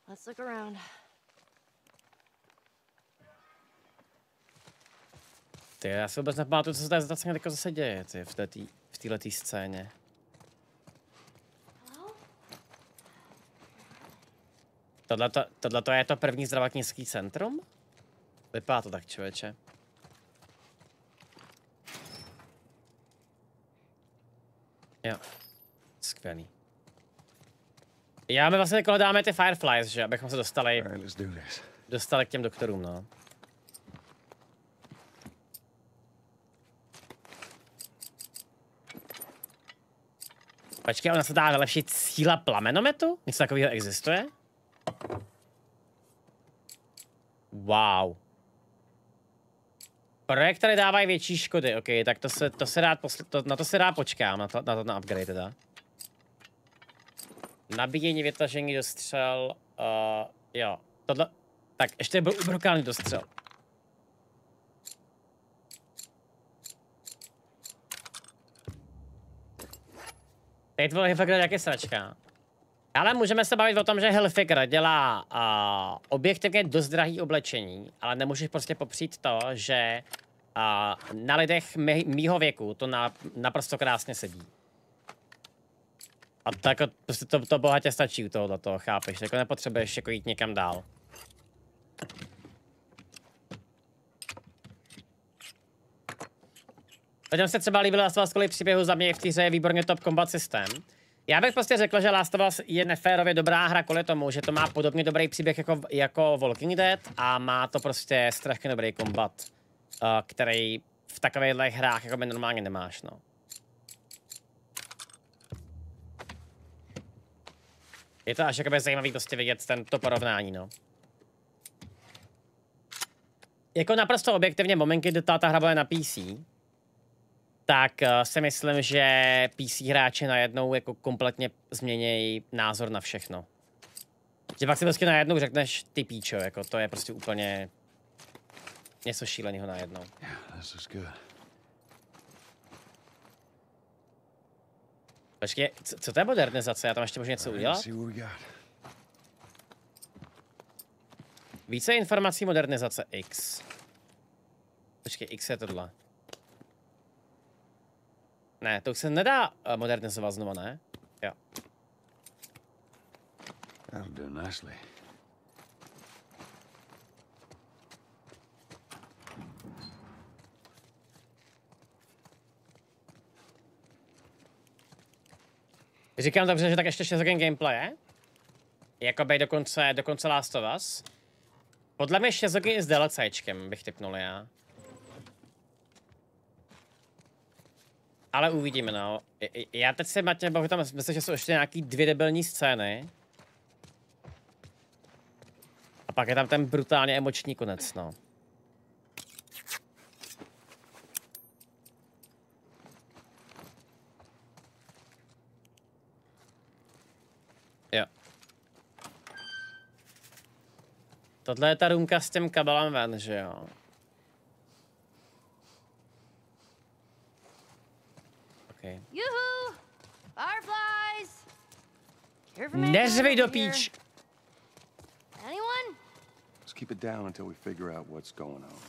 Let's look around. Ty, já si vůbec nepamatuju, co se tady vlastně teďka zase děje, ty, v této v této scéně. Tohleto, tohleto je to první zdravotnický centrum? Vypadá to tak, člověče. Jo. Skvělý. Já my vlastně jako dáme ty Fireflies, že? Abychom se dostali, All right, let's do this. dostali k těm doktorům, no. Počkej, ona se dá vylepšit síla plamenometu? Něco takového existuje? Wow. Projektory dávají větší škody, ok, tak to se, to se dá, to, na to se dá počkám, na to, na to na upgrade teda. Nabíjení, vytažení dostřel, uh, jo, tohle, tak ještě byl ubrokální dostřel. Teď to je fakt nějaké sračka. Ale můžeme se bavit o tom, že Hellfigure dělá uh, objektivně dost drahý oblečení, ale nemůžeš prostě popřít to, že uh, na lidech mý, mýho věku to na, naprosto krásně sedí. A tak prostě to, to bohatě stačí u tohohle toho, chápeš? Jako nepotřebuješ jako jít někam dál. Lidem se třeba líbil Last of Us kvůli příběhu za mě v té hře je výborně top combat systém. Já bych prostě řekl, že Last of Us je neférově dobrá hra kvůli tomu, že to má podobně dobrý příběh jako, jako Walking Dead a má to prostě strašně dobrý kombat, uh, který v takových hrách jako by normálně nemáš, no. Je to až jakoby zajímavý prostě vidět ten, to porovnání, no. Jako naprosto objektivně momenty, kdy ta, ta hra bude na PC, tak uh, si myslím, že PC hráči najednou jako kompletně změnějí názor na všechno. Že pak si prostě najednou řekneš ty píčo, jako to je prostě úplně něco šíleného najednou. Yeah. Počkej, co, co to je modernizace? Já tam ještě můžu něco udělat? Více informací modernizace X. Počkej, X je tohle. Ne, to už se nedá uh, modernizovat znova, ne? Jo. That'll do nicely. Říkám dobře, že tak ještě 6 hodin gameplaye? Jakoby dokonce, dokonce Last of Us? Podle mě 6 hodin s DLCčkem bych typnul já. Ale uvidíme, no. Já teď se Matěj bavu tam, myslím, že jsou ještě nějaký dvě debilní scény. A pak je tam ten brutálně emoční konec, no. Jo. Tohle je ta roomka s tím kabelem ven, že jo? Okay. Yoo-hoo! Fireflies! Here for me. Neřvi do Here. píč! Anyone? Let's keep it down until we figure out what's going on.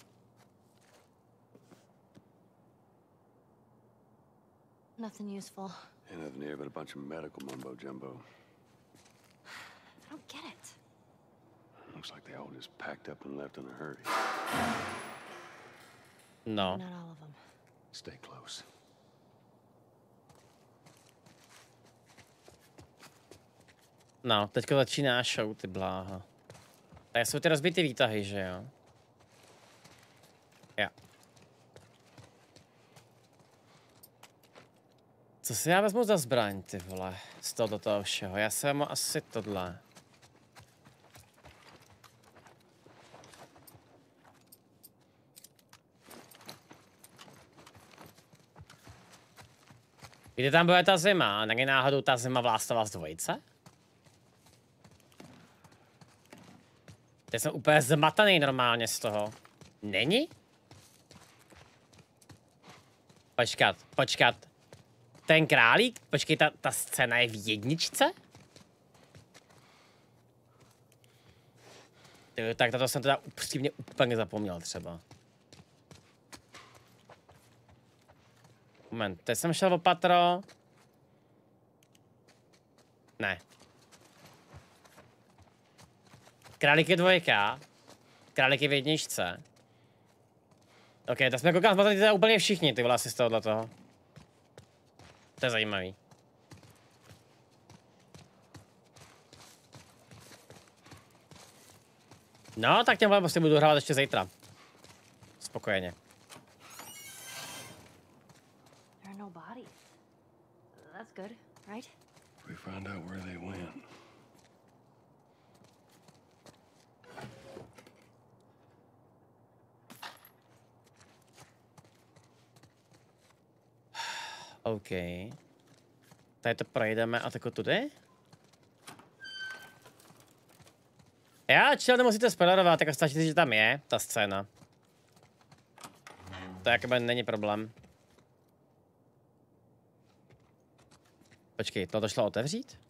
Nothing useful. Ain't nothing here but a bunch of medical mumbo jumbo. I don't get it. Looks like they all just packed up and left in a hurry. No. Not all of them. Stay close. No, teďka začíná show, ty bláha. Tak jsou ty rozbitý výtahy, že jo? Jo. Co si já vezmu za zbraň, ty vole, z toho do toho všeho? Já se vezmu asi tohle. Kdy tam bude ta zima? Není náhodou ta zima v Last of Us dvojice? Já jsem úplně zmatený normálně z toho. Není? Počkat, počkat. Ten králík? Počkej, ta, ta scéna je v jedničce? Ty, tak to jsem teda upřímně úplně zapomněl třeba. Moment, teď jsem šel o patro. Ne. Králík je dvojka. Králík je v jedničce. OK, tak jsme koukali zmatený teda úplně všichni, ty vole, asi z tohohle toho. To je zajímavý. No, tak těmhle prostě budu hrát ještě zítra. Spokojeně. There are no bodies. That's good, right? We found out where they went. OK. Tady to projdeme a tako tudy? Já, chill, nemusíte spoilerovat, jako stačí že tam je ta scéna. To jakoby není problém. Počkej, to šlo otevřít?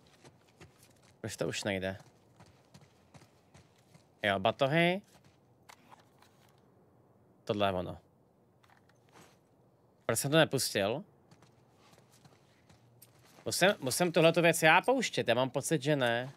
Už to už nejde. Jo, batohy. Tohle je ono. Proč jsem to nepustil? Musím, musím tuhletu věc já pouštět, já mám pocit, že ne.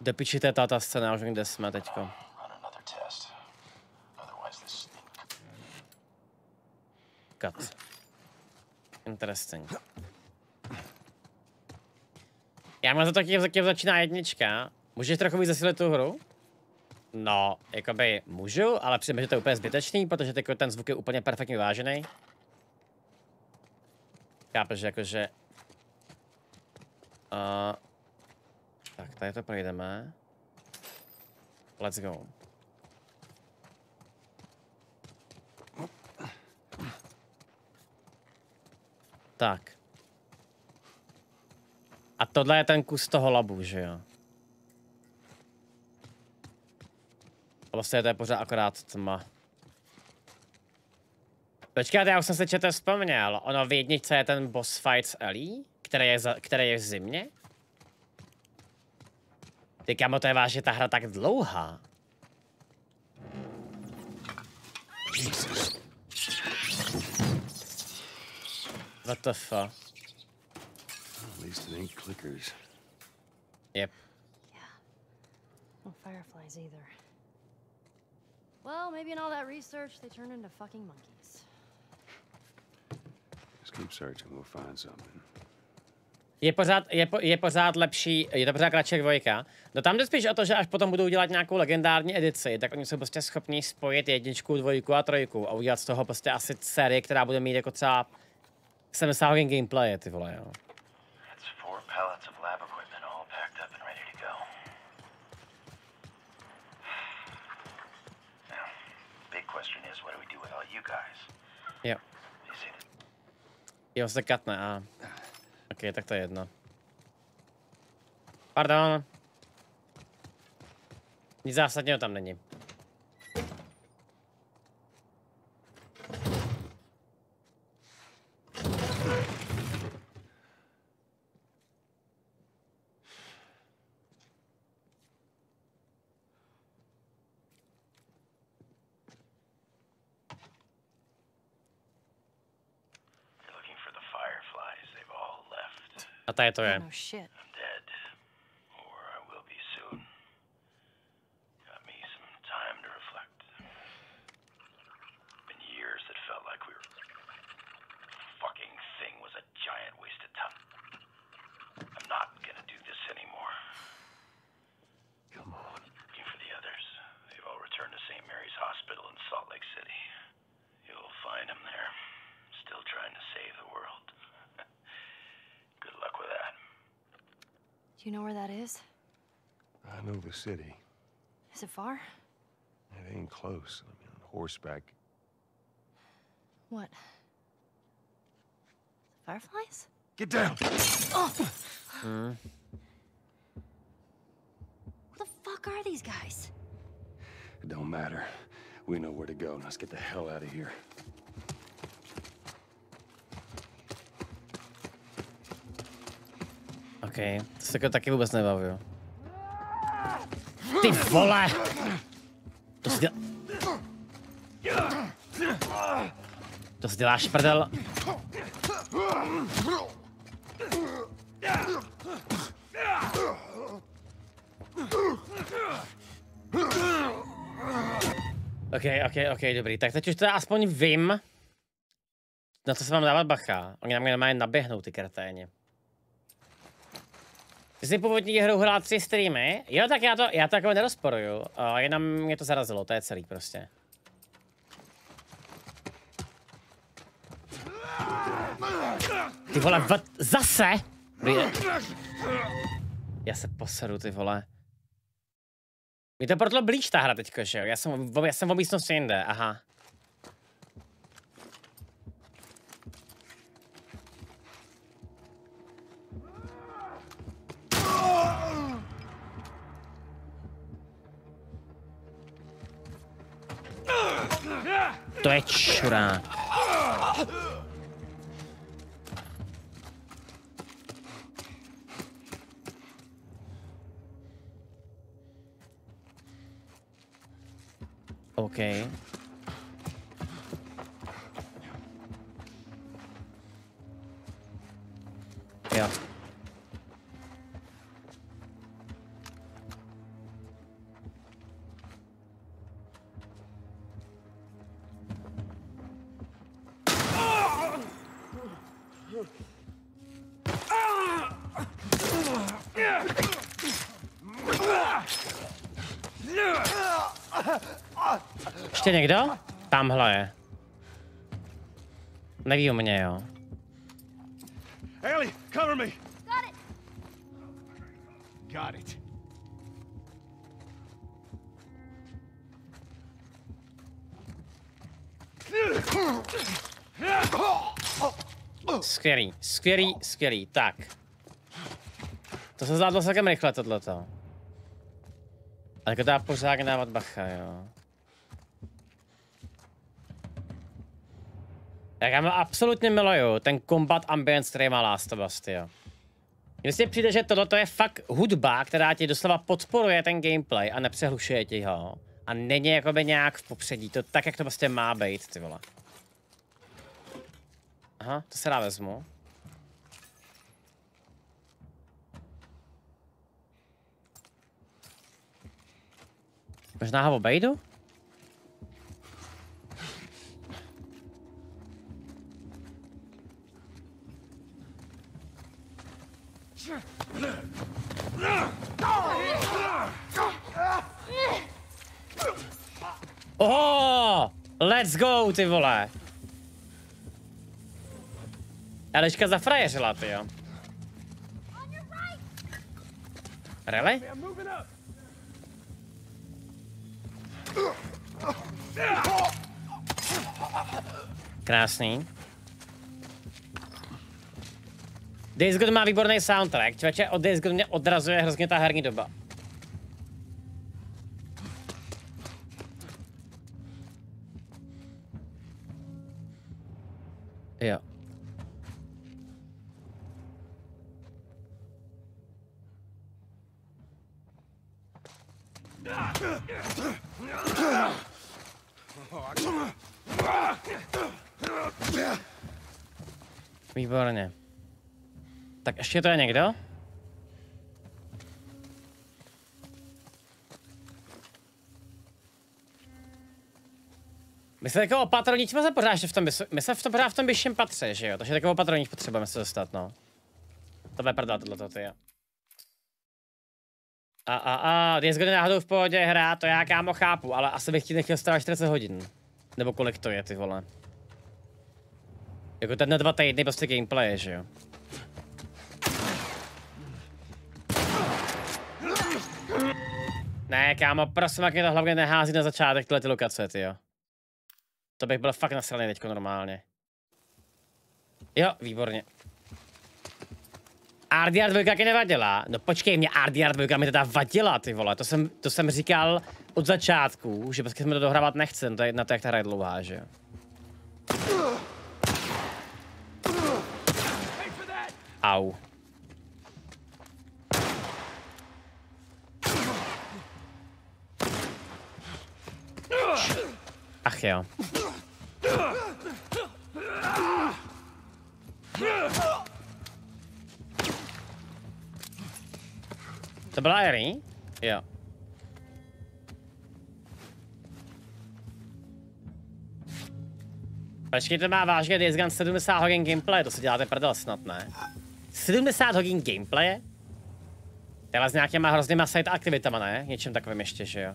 Do piči, to je ta, ta scéna, už kde jsme teďko. Cut. Interesting. Já mám za to, jak začíná jednička. Můžeš trochu víc zesilit tu hru? No, jakoby můžu, ale přijde, že to je úplně zbytečný, protože ten zvuk je úplně perfektně vážený. Chápeš, že jakože... Uh, tak, tady to projdeme. Let's go. Tak. A tohle je ten kus toho labu, že jo? A Vlastně to je pořád akorát tma. Počkat, já už jsem se četl vzpomněl. Ono v jedničce je ten boss fight s Ellie, který je, za, který je v zimě. Ty kamo, to je vážně ta hra tak dlouhá. What the fuck? At least it ain't clickers. Yep. No fireflies either. Well, maybe in all that research, they turned into fucking monkeys. Just keep searching, we'll find something. Je pořád, je, po, je pořád lepší, je to pořád kratší dvojka. No tam jde spíš o to, že až potom budou dělat nějakou legendární edici, tak oni jsou prostě schopní spojit jedničku, dvojku a trojku a udělat z toho prostě asi série, která bude mít jako třeba 70 hodin gameplaye, ty vole, jo. Pallets of lab equipment all packed up and ready to go. Now, big question is, what do we do with all you guys? Yep. You see the Jo, katne, a... Ok, tak to je jedno. Pardon. Nic zásadního tam není. You're tady to je. City. Is it far? It ain't close. I mean, on horseback. What? Fireflies? Get down! Oh! Hmm. Who the fuck are these guys? It don't matter. We know where to go. Now let's get the hell out of here. OK, to se jako taky vůbec nebavil. Ty vole! To si děl... To si děláš prdel. OK, OK, OK, dobrý. Tak teď už to aspoň vím, na co se mám dávat bacha. Oni na mě normálně naběhnou, ty kreténi. Jsi původní hru hrál tři streamy? Jo, tak já to, já to jako nerozporuju. Uh, jenom mě to zarazilo, to je celý prostě. Ty vole, v, zase? Já se poseru, ty vole. Mi to proto blíž ta hra teďko, že jo? Já jsem, já jsem v místnosti jinde, aha. To je čurák. OK. Jo. Ještě někdo? Tamhle je. Neví o mě, jo. Ellie, cover me. Got it. Got it. Skvělý, skvělý, skvělý. Tak. To se zvládlo celkem rychle, tohleto. Ale jako dá pořád dávat bacha, jo. Tak já mám absolutně miluju ten combat ambience, který má Last of Us, jo. Mně si přijde, že tohle je fakt hudba, která ti doslova podporuje ten gameplay a nepřehlušuje ti ho. A není jakoby nějak v popředí, to tak, jak to prostě má být, ty vole. Aha, to se dá vezmu. Možná ho obejdu? Oh, let's go, ty vole. Eliška zafrajeřila, ty jo. Really? Krásný. Days Gone má výborný soundtrack. Člověče, od Days Gone mě odrazuje hrozně ta herní doba. Ještě to je někdo? My se takového opatrovník jsme se pořád v tom, my se v tom pořád v tom vyšším patře, že jo? Takže takového opatrovník potřebujeme se dostat, no. To bude prdel tohleto, ty jo. A, a, a, Gone je náhodou v pohodě hra, to já kámo chápu, ale asi bych ti nechtěl strávit 40 hodin. Nebo kolik to je, ty vole. Jako ten na dva týdny prostě gameplay, že jo. Ne, kámo, prosím, jak mě to hlavně nehází na začátek tyhle ty lokace, jo. To bych byl fakt nasraný teďko normálně. Jo, výborně. RDR 2 taky nevadila. No počkej, mě RDR 2 mi teda vadila, ty vole. To jsem, to jsem říkal od začátku, že prostě jsme to dohrávat nechcem, to je na to, jak ta hra je dlouhá, že jo. Au. Ach jo. To byla Eri? Jo. Počkej, to má vážně Days Gone 70 hodin gameplay, to si děláte prdel snad, ne? 70 hodin gameplay? Je ale s nějakýma hroznýma side aktivitama, ne? Něčím takovým ještě, že jo?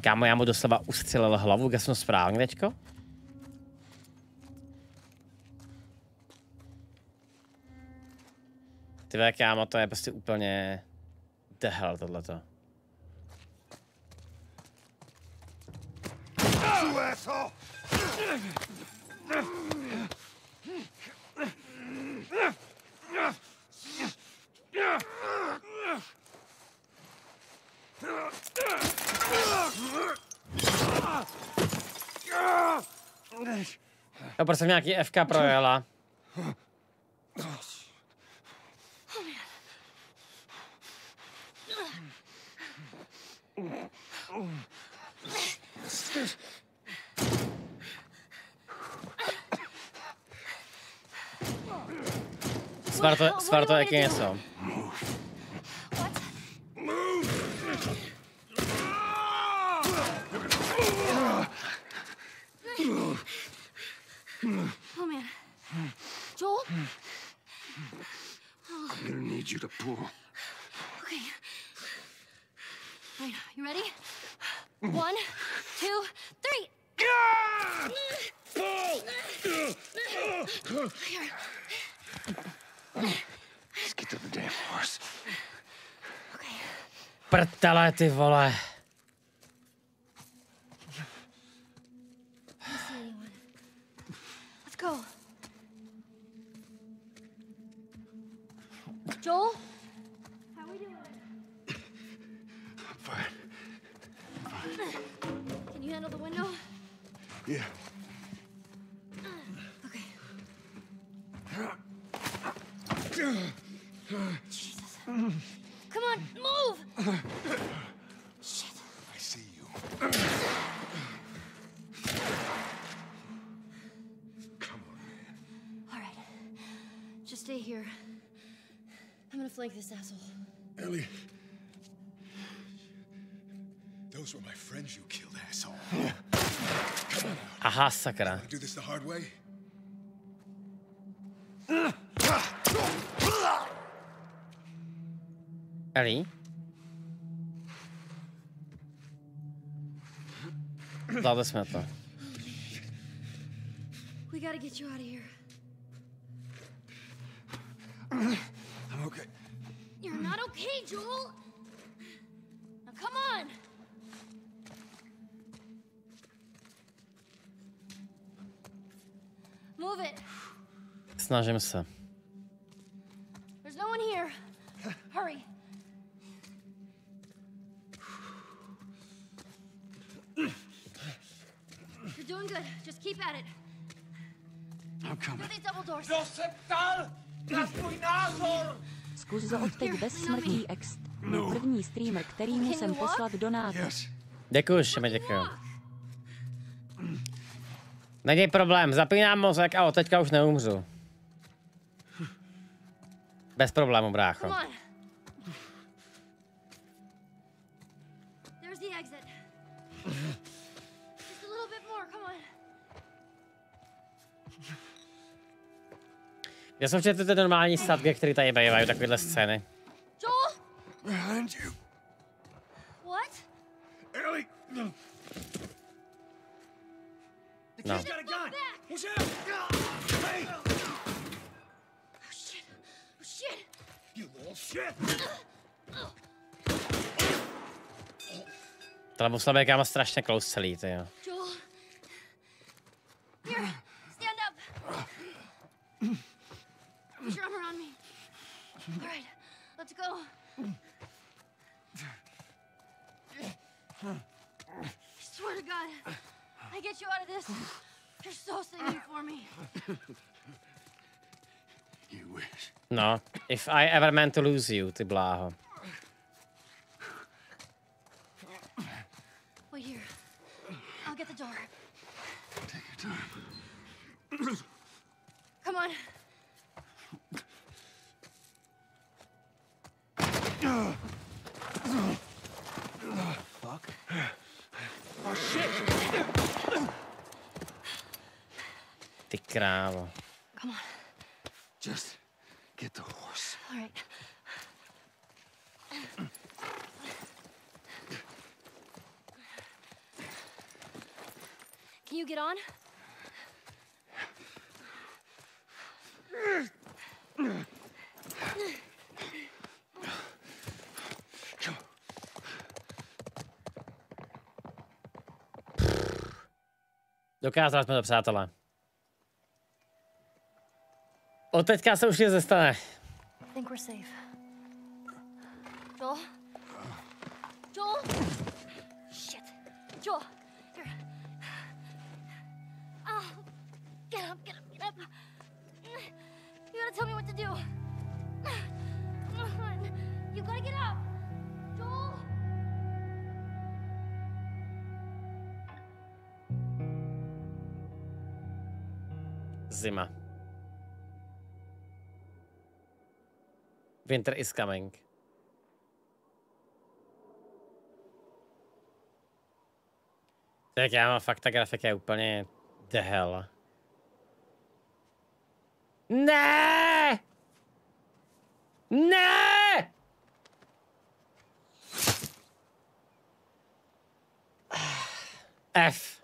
Kámo, já mu doslova ustřelil hlavu, kde jsem správně teďko? Ty kámo, to je prostě úplně... The hell, tohleto. Jo, Eu prostě Sowiaki, FK para Ela. Swarto, é quem é są. Ty vole. Aha, sakra. Do this the hard way? Ellie? Zvládli jsme to. We gotta get you out of here. At it. I'm coming. Through these double doors. Zkus za odteď bez smrtí ext. První streamer, který mu jsem poslat donát. Yes. Děkuji, Šime, děkuji. Není problém, zapínám mozek a od teďka už neumřu. More. Come on. Já jsem včetl ty normální statky, které tady bývají, takovéhle scény. Joel? Behind you. What? Ellie. No. He's got a gun. Watch out! Hey! You little shit! Tohle musel být kámo strašně close celý, ty jo. Joel. Here. Stand up. Put your arm around me. All right. Let's go. I swear to God, I get you out of this. You're so singing for me. No, if I ever meant to lose you, ty bláho. Wait here. I'll get the door. Take your time. Come on. Fuck. Ty krávo. Come on. Just get the horse. All right. Can you get on? Come. Dokázali jsme to, přátelé. Od teďka se už nic nestane. I think we're safe. Winter is coming. Tak já mám fakt ta grafika je úplně the hell. Ne! Ne! F.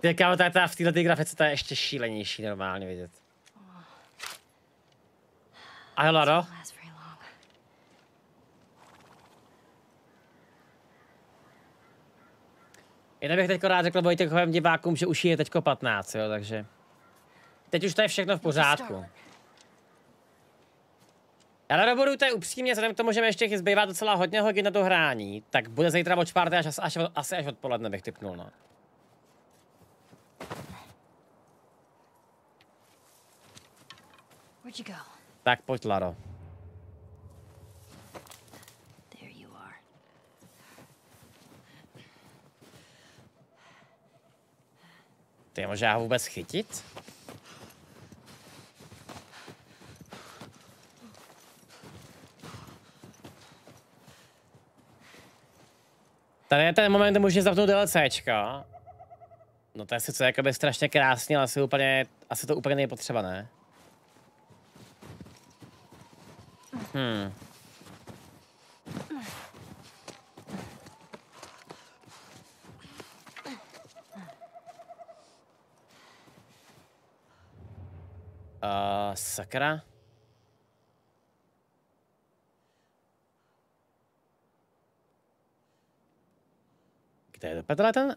Ty kámo, ta, v této grafice to je ještě šílenější normálně vidět. A Laro? Last very long. Jenom bych teďko rád řekl Vojtěchovým divákům, že už je teďko 15, jo, takže... Teď už to je všechno v pořádku. Ale dobudujte upřímně, vzhledem k tomu, že mi ještě zbývá docela hodně hodin na to hrání, tak bude zítra od čtvrté až, až, asi až odpoledne bych typnul, no. Where'd you go? Tak pojď, Laro. Ty může já ho vůbec chytit? Tady je ten moment, kdy můžeš zapnout DLCčka. No to je sice jakoby strašně krásný, ale asi úplně, asi to úplně nejpotřeba, ne? Hmm. Uh, sakra. Kde je do Petra ten?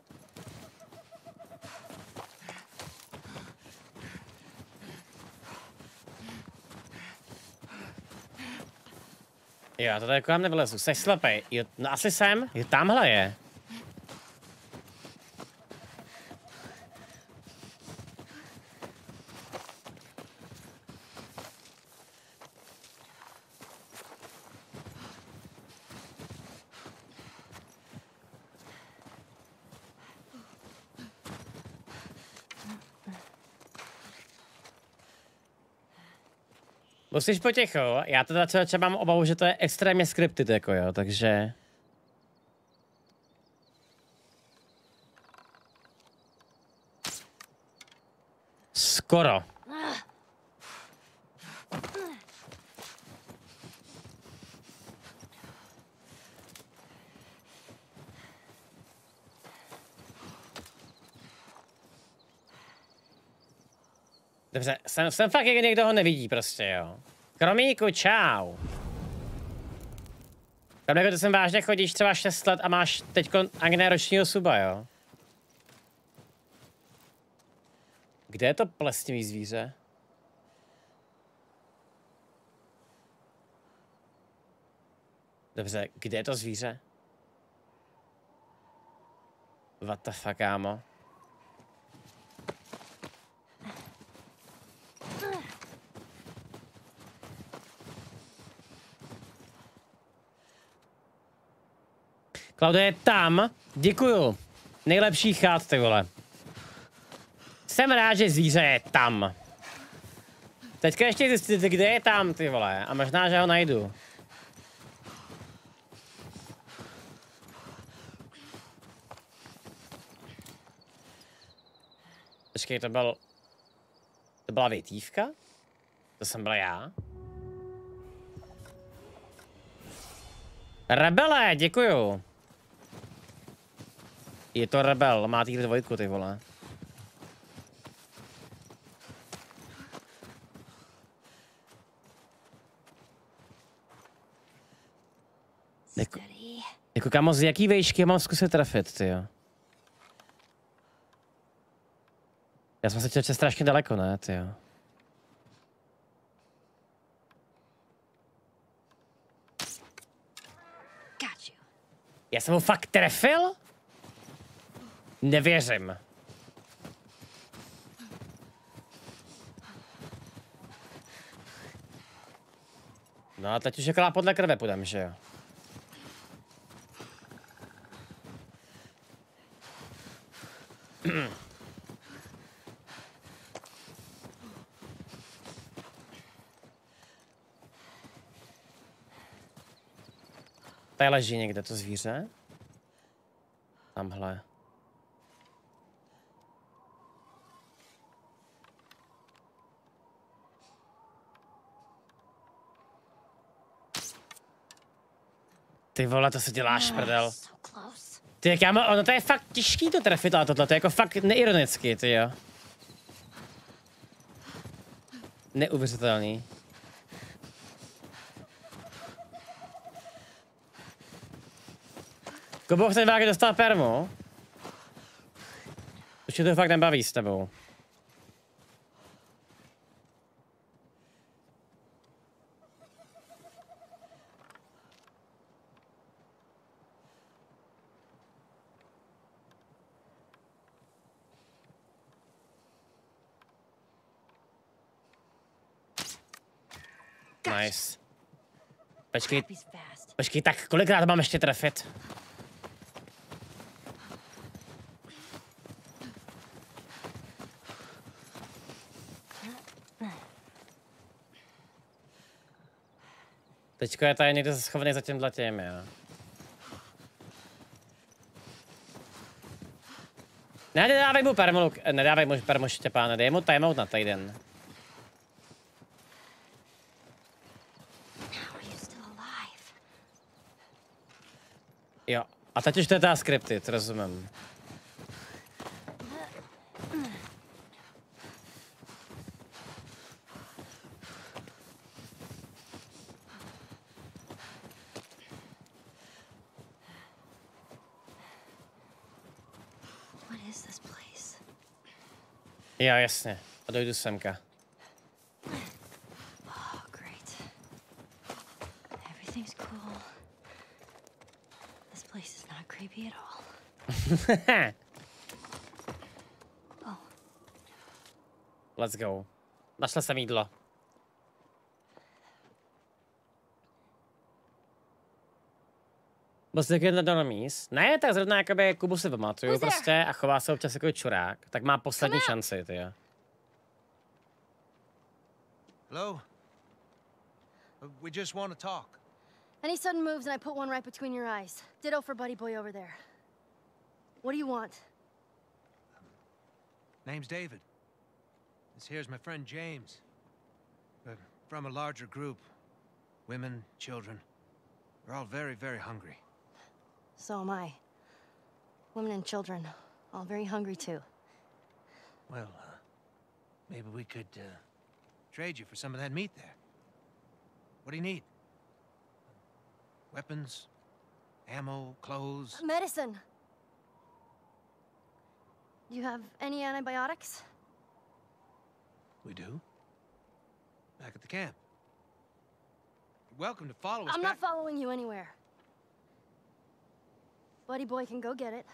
Jo, to tady kolem nevylezu. Jsi slepej. Jo, no asi jsem. Jo, tamhle je. Musíš potěcho, já teda třeba, třeba mám obavu, že to je extrémně scripted, jako jo, takže... Skoro. Dobře, jsem, jsem fakt, jak někdo ho nevidí prostě, jo. Kromíku, čau. Tam jako to sem vážně chodíš třeba 6 let a máš teďko ani ročního suba, jo? Kde je to plesnivý zvíře? Dobře, kde je to zvíře? What the fuck, kámo? Klaude je tam. Děkuju. Nejlepší chát, ty vole. Jsem rád, že zvíře je tam. Teďka ještě zjistit, kde je tam, ty vole. A možná, že ho najdu. Počkej, to byl... To byla větívka? To jsem byl já? Rebele, děkuju. Je to rebel, má týr dvojku, ty vole. Jako, jako kamo, z jaký vejšky mám zkusit trefit, ty jo? Já jsem se chtěl strašně daleko, ne, ty jo? Got you. Já jsem ho fakt trefil? Nevěřím. No a teď už jaká podle krve půjdem, že jo? Tady leží někde to zvíře. Tamhle. Ty vole, to se děláš, prdel. So close. Ty, jak já má, ono to je fakt těžký to trefit, ale tohle, to je jako fakt neironicky, ty jo. Neuvěřitelný. Kubo chce vážně dostat permu. Už to fakt nebaví s tebou. Nice. Počkej, počkej, tak kolikrát mám ještě trefit? Teďko je tady někde schovaný za tímhle tím, jo. Ne, nedávej mu permu, Luk- eh, nedávej mu permu Štěpáne, dej mu timeout na týden. How are you still alive? Jo, a teď už to je ta scripted, rozumím. Jo, jasně. A dojdu semka. Oh, great. Everything's cool. This place is not creepy at all. Oh, Let's go. Našla jsem jídlo. Byl jsi na míst? Ne, tak zrovna jakoby Kubu si pamatuju Who's there? prostě a chová se občas jako čurák, tak má poslední šanci, ty jo. Hello? We just want to talk. Any sudden moves and I put one right between your eyes. Ditto for Buddy Boy over there. What do you want? Name's David. This here's my friend James. We're from a larger group. Women, children. We're all very, very hungry. So am I. Women and children, all very hungry too. Well, uh, maybe we could uh, trade you for some of that meat there. What do you need? Weapons, ammo, clothes. Medicine. Do You have any antibiotics? We do. Back at the camp. You're welcome to follow us I'm back. not following you anywhere. Buddy Boy can go get it.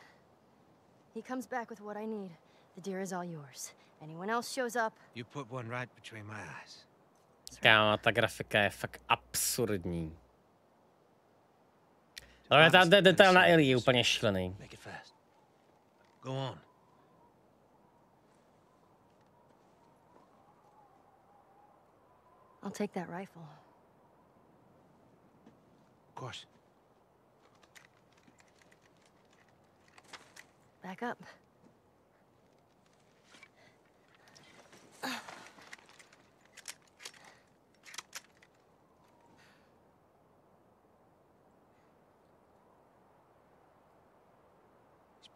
He comes back with what I need. The deer is all yours. Anyone else shows up, You put one right between my eyes. Kámo, ta grafika je fakt absurdní. Ale ta de- detail na Ellie je úplně šílený. Make it fast. Go on. I'll take that rifle. Of course. Back up.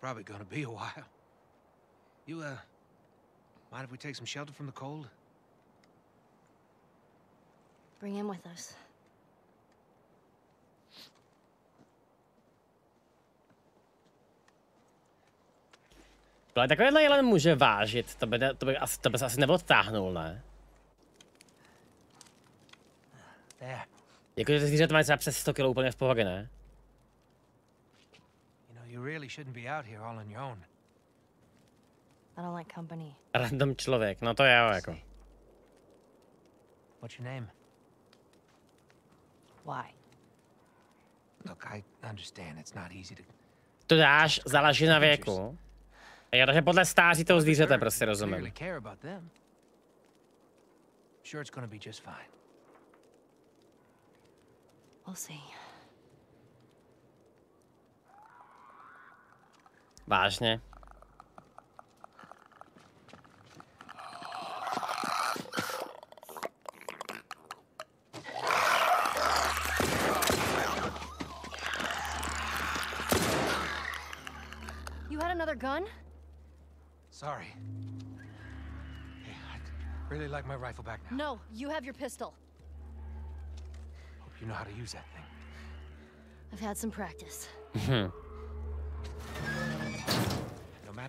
Probably gonna be a while. You, uh, mind if we take some shelter from the cold? Bring him with us. Ale takovýhle jelen může vážit, to by, ne- to by, asi, to by se asi neodtáhnul, ne? There. Jako, že ty zvířata mají třeba přes 100 kg úplně v pohodě, ne? Really shouldn't be out here all on your own. I don't like company. Random člověk, no to jo, jako. What's your name? Why? Look, I understand it's not easy to To dáš, záleží na věku. Jo, takže podle stáří toho zvířete prostě rozumím. Sure, it's gonna be just fine. We'll see. Vážně. You had another gun? Sorry. Hey, I'd really like my rifle back now. No, you have your pistol. Hope you know how to use that thing. I've had some practice.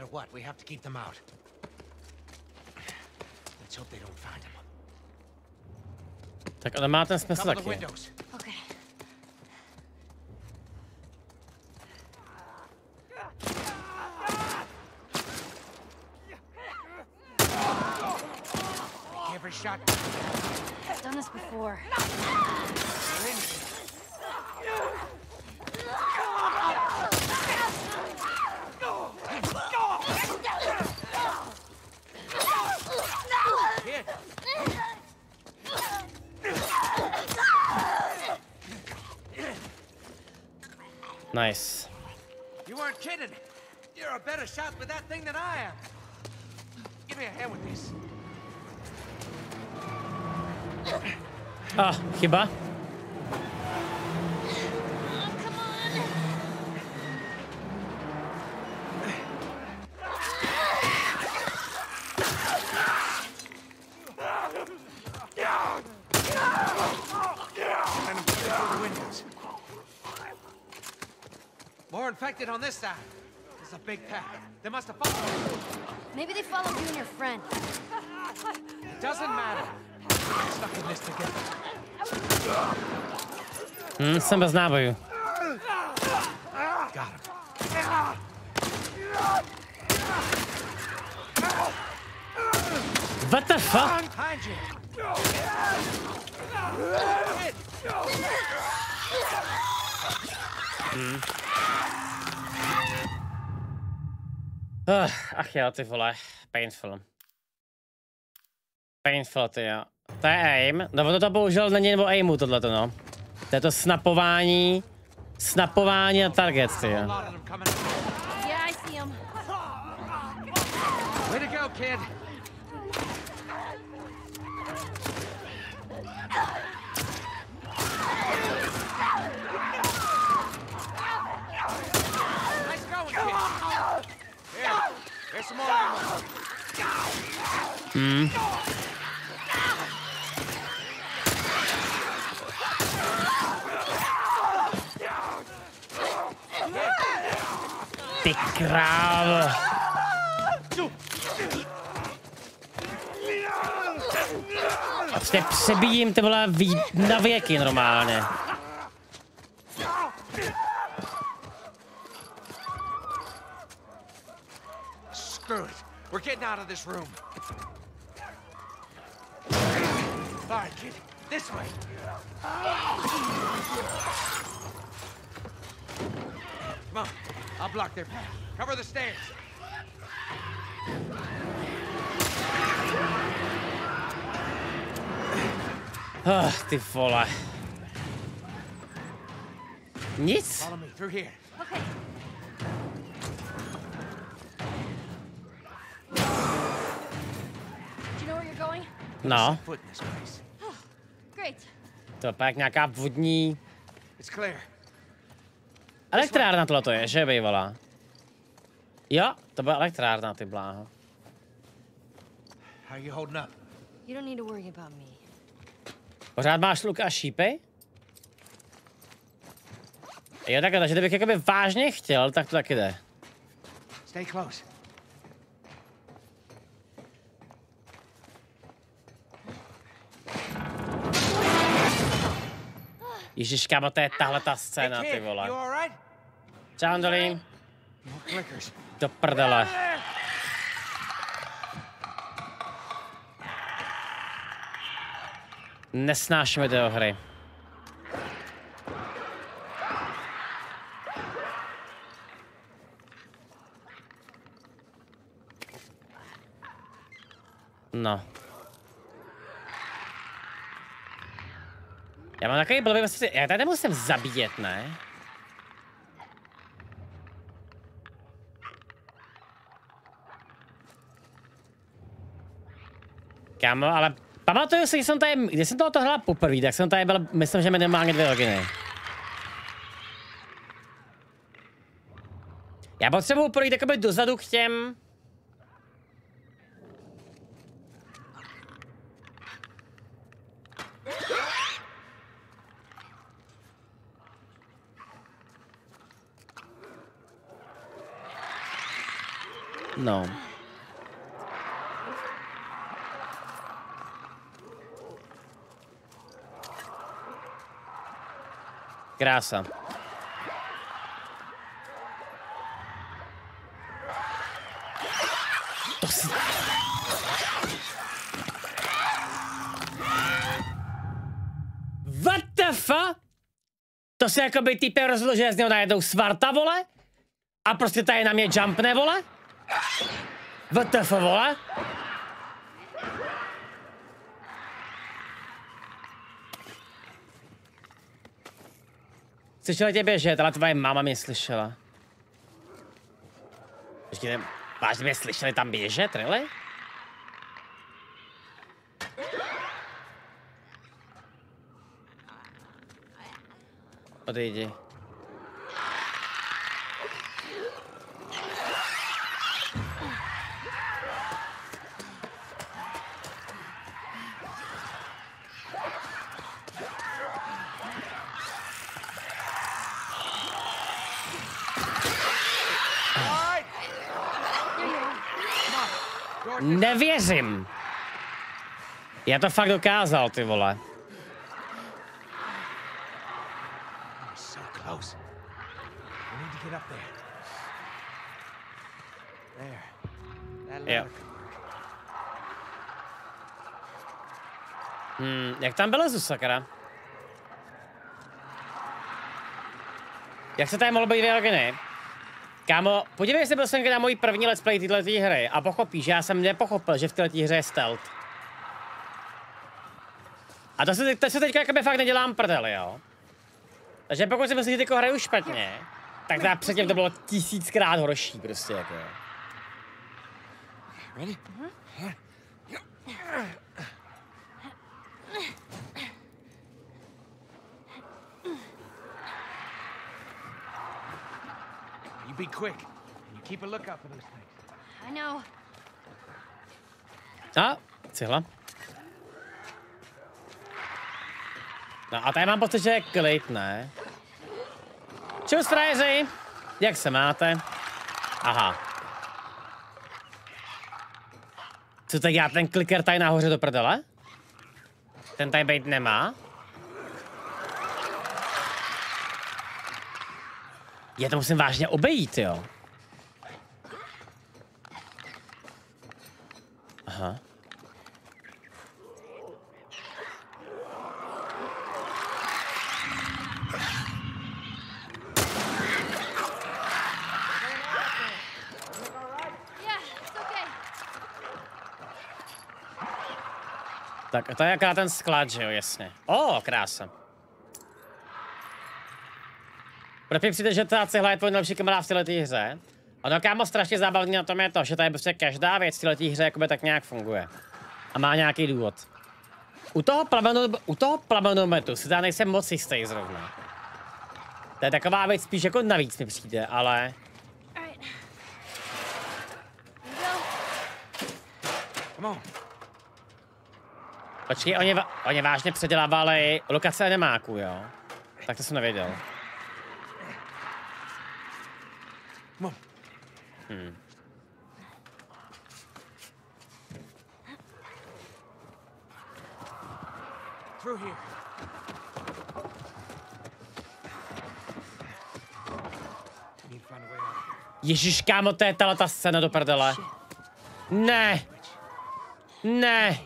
No matter what, we have to keep them out. Let's hope they don't find him. Tak ale má ten smysl Cover the taky. windows. Okay. Every shot. I've done this before. Kid, Nice. you weren't kidding. You're a better shot with that thing than I am. Give me a hand with this. Ah, chyba? Let him get through the windows. More infected on this side. This is a big pack. They must have followed. Maybe they followed you and your friend. It doesn't matter. We're stuck in this together. Hm, jsem bez nábojů. Got him. What the fuck? Ach jo, ty vole. Painful. Painful, ty jo. To je aim. No ono to bohužel není o aimu tohleto, no. To je to snapování. Snapování na target, ty A jo. Way to go, kid. Nice going, kid. Here, ammo. Ty krávo. Prostě přebíjím ty vole na věky normálně. Out of this room. All right, kid. This way. Come on. I'll block their path. Cover the stairs. Ah, ty vole. Nic. Follow me through here. No. Great. to je pak nějaká vodní It's clear. elektrárna tohle je, že bývalá. Jo, to byla elektrárna, ty bláho. How you holding up? You don't need to worry about me. Pořád máš luk a šípy? Jo, takhle, takže kdybych jakoby vážně chtěl, tak to taky jde. Stay close. Ježíš, kámo, to je tahle ta scéna, ty vole. Čau, Angelín. Do prdele. Nesnáším videohry. No. Já mám takový blbý, vlastně, já tady nemusím zabíjet, ne? Kámo, ale pamatuju si, že jsem tady, když jsem tohoto hrál poprvé, tak jsem tady byl, myslím, že minimálně dvě hodiny. Já potřebuji projít jakoby dozadu k těm... The fuck? To se jako by týpek rozhodl, že z něho najednou svarta, vole? A prostě tady na mě jumpne, vole? Fuck, vole? Slyšela tě běžet, ale tvoje máma mě slyšela. Počkejte, vážně mě slyšeli tam běžet, really? Odejdi. Nevěřím. Já to fakt dokázal, ty vole. Jo. Hmm, jak tam bylo sakra? Jak se tady mohlo být hodiny? Kámo, podívej se prosím na můj první let's play této hry a pochopíš, že já jsem nepochopil, že v této hře je stealth. A to se, to se teďka jakoby fakt nedělám prdel, jo? Takže pokud si myslíš, že teďko hraju špatně, tak teda předtím to bylo tisíckrát horší prostě, jako. Ready? Be quick. You keep a lookout for those things. I know. A, cihla. No a tady mám pocit, že je klid, ne? Čus, frajeři! Jak se máte? Aha. Co tak já ten kliker tady nahoře do prdele? Ten tady být nemá? Já to musím vážně obejít, jo. Aha. Tak a to je jaká ten sklad, že jo, jasně. O, krása. Proč mi přijde, že ta cihla je tvůj nejlepší kamarád v této hře? Ono kámo strašně zábavný na tom je to, že tady prostě každá věc v této hře jakoby tak nějak funguje. A má nějaký důvod. U toho, plamenu, u toho plamenometu si dá nejsem moc jistý zrovna. To je taková věc spíš jako navíc mi přijde, ale... Počkej, oni, oni vážně předělávali lokace nemáků, jo? Tak to jsem nevěděl. Come on. Hmm. Through here. Ježíš, kámo, to je tahle ta scéna do prdele. Ne. Ne.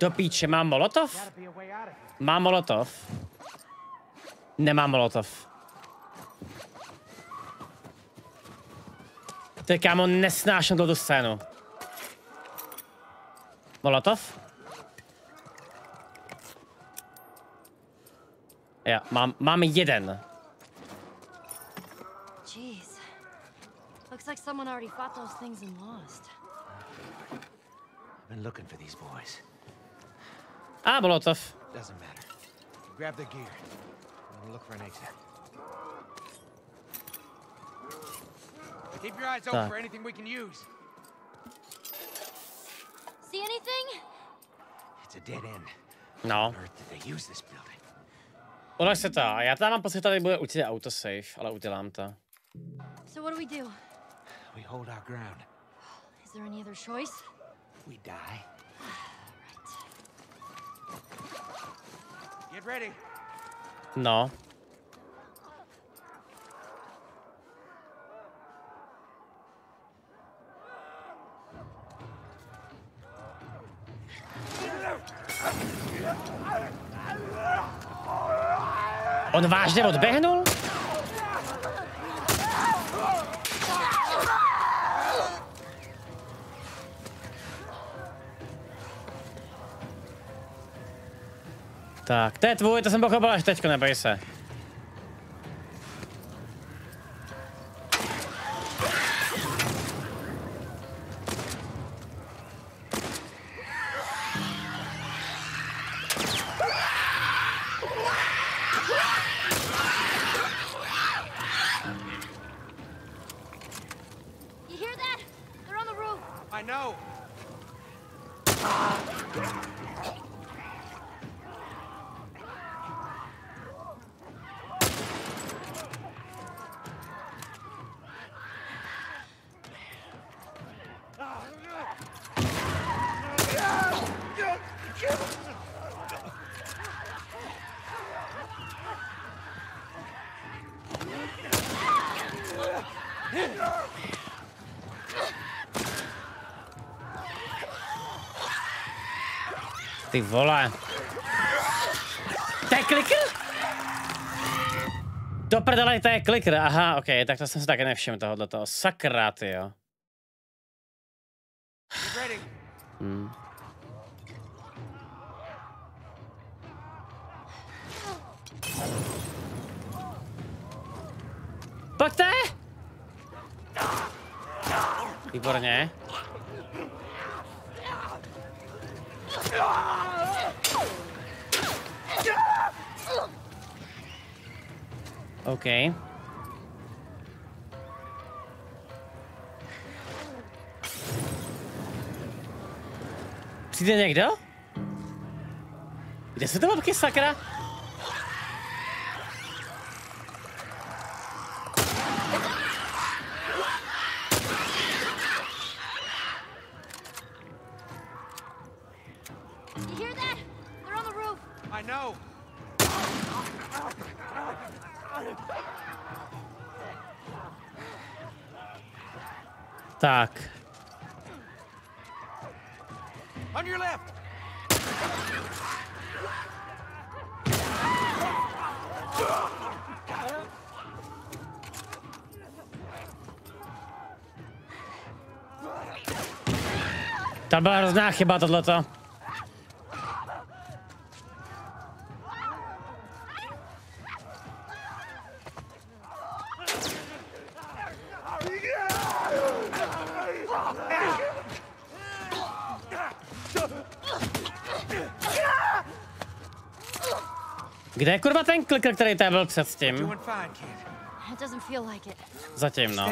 Do píče, mám molotov? Mám molotov. Nemám molotov. Ty kámo, nesnáším tu scénu. Molotov? Já, mám, mám jeden. Jeez. Looks like someone already fought those things and lost. I've been looking for these boys. A, molotov. Doesn't matter. Grab the gear. and We'll look for an exit. Keep your eyes open for anything we can use. See anything? It's a dead end. No. On earth did they use this building? Ulož se to. Já tam mám pocit, tady bude určitě autosave, ale udělám to. So what do we do? We hold our ground. Is there any other choice? We die. Get ready. No. On vážně odběhnul? Tak, to je tvůj, to jsem pochopil až teďko, neboj se. Ty vole. To je klikr? Do prdele, to je klikr, aha, ok, tak to jsem si taky nevšiml tohohle toho. Sakra, ty jo. Hmm. Pojďte! Výborně. OK. Přijde někdo? Kde jsou ty babky, sakra? Tam byla hrozná chyba tohleto. Kde je kurva ten klikr, který tady byl předtím? Like it. Zatím, no.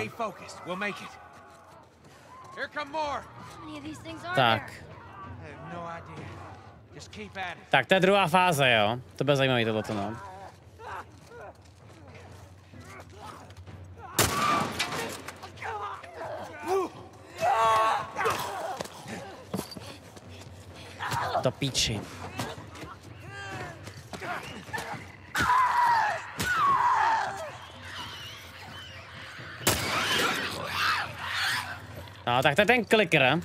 Tak. no. Tak to je druhá fáze, jo. To bude zajímavý tohleto, no. Do píči. No, tak to je ten klikr.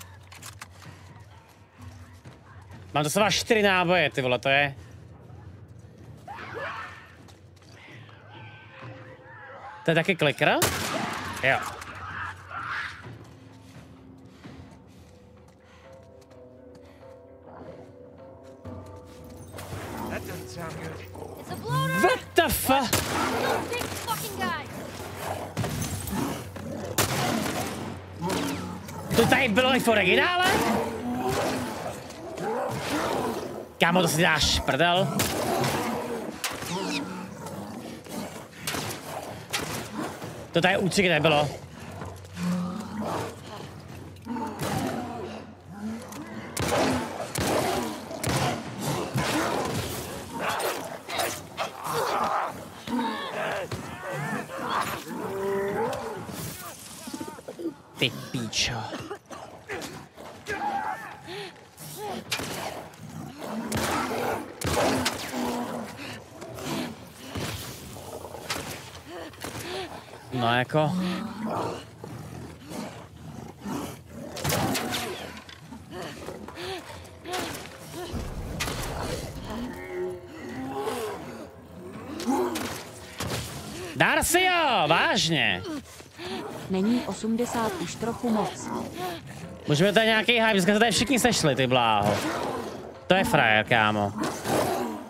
Mám doslova čtyři náboje, ty vole, to je... To je taky klikra? Jo. What the fuck? To tady bylo i v originále? Kámo, to si dáš prdel. To tady určitě nebylo. Ty píčo. No jako... Darcio, vážně. Není 80 už trochu moc. Můžeme tady nějaký hype, dneska se tady všichni sešli, ty bláho. To je frajer, kámo.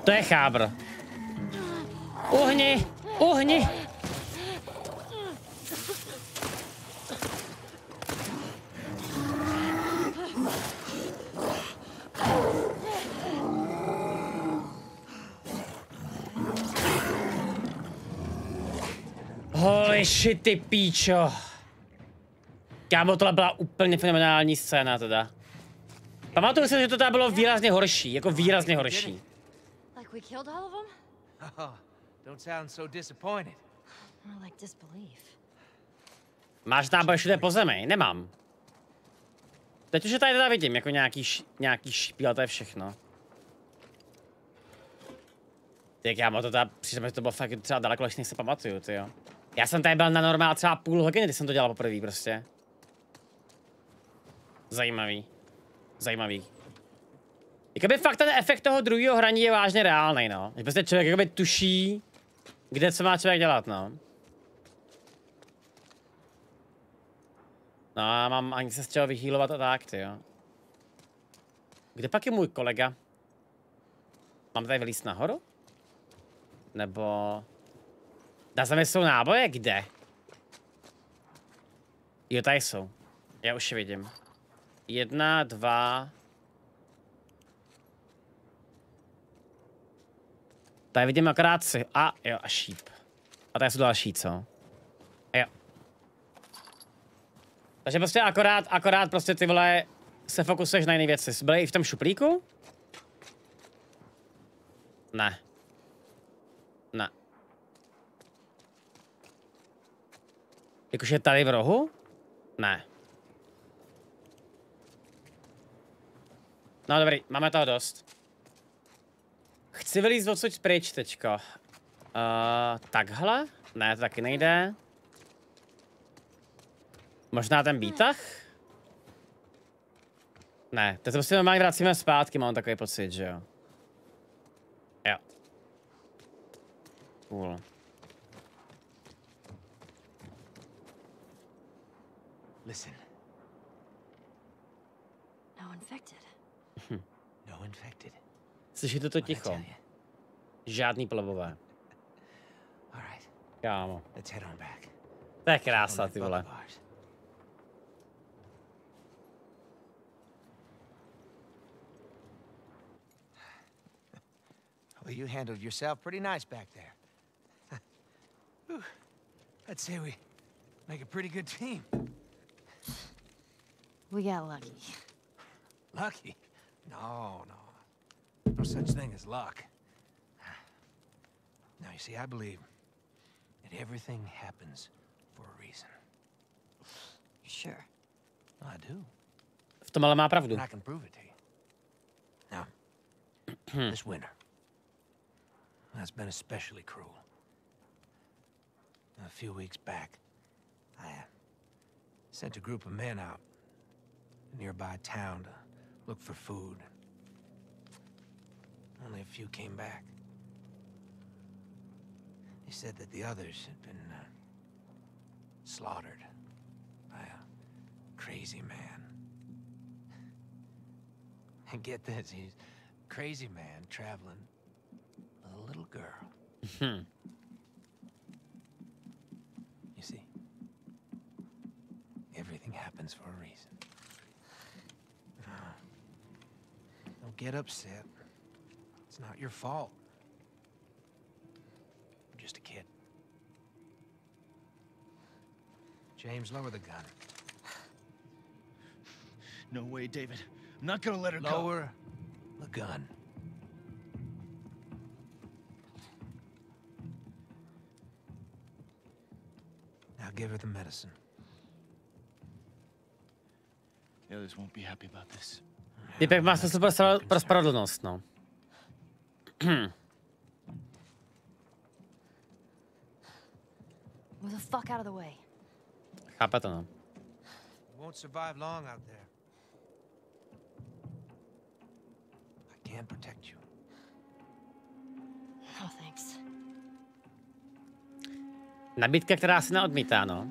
To je chábr. Uhni, uhni. Holy shit, ty píčo. Kámo, tohle byla úplně fenomenální scéna teda. Pamatuju si, že to teda bylo výrazně horší, jako výrazně horší. Oh, don't sound so disappointed. More like disbelief. Máš náboj všude po zemi? Nemám. Teď už je tady teda vidím, jako nějaký, š, nějaký špíl, to je všechno. Tak já mám to teda, přišlo, že to bylo fakt třeba daleko, než si pamatuju, ty jo. Já jsem tady byl na normál třeba půl hodiny, když jsem to dělal poprvé prostě. Zajímavý. Zajímavý. Jakoby fakt ten efekt toho druhého hraní je vážně reálný, no. Že prostě člověk jakoby tuší, kde co má člověk dělat, no. No já mám ani se z čeho vyhýlovat a tak, ty jo. Kde pak je můj kolega? Mám tady vylíst nahoru? Nebo... Na zemi jsou náboje? Kde? Jo, tady jsou. Já už je vidím. Jedna, dva... Tady vidím akorát si... A, jo, a šíp. A tady jsou další, co? Jo. Takže prostě akorát, akorát prostě ty vole se fokusuješ na jiné věci. Byly i v tom šuplíku? Ne. Ne. Jakože tady v rohu? Ne. No dobrý, máme toho dost. Chci vylízt odsud pryč teďko. Uh, takhle? Ne, to taky nejde. Možná ten výtah? Ne, teď se prostě normálně vracíme zpátky, mám takový pocit, že jo. Jo. Cool. Listen, Slyšíte to ticho? Žádný plevové. All right, Kámo. let's head on back. To je krása, ty vole. Well, you handled yourself pretty nice back there. I'd say we make a pretty good team. We got lucky. Lucky? No, no. No such thing as luck. Now, you see, I believe that everything happens for a reason. Sure. I do. V tom ale má pravdu. And I can prove it to you. Now, this winter, that's been especially cruel. A few weeks back, I uh, sent a group of men out a nearby town to look for food. Only a few came back. They said that the others had been uh, slaughtered by a crazy man. And get this, he's a crazy man traveling with a little girl. Hm. You see, everything happens for a reason. Get upset. It's not your fault. I'm just a kid. James, lower the gun. No way, David. I'm not gonna let her go. Lower the gun. Now give her the medicine. The others won't be happy about this. Typek má smysl pro, spra- pro spravedlnost, no. Move the fuck out of the way. Chápe to, no. You won't survive long out there. I can protect you. Oh, thanks. Nabídka, která se neodmítá, no.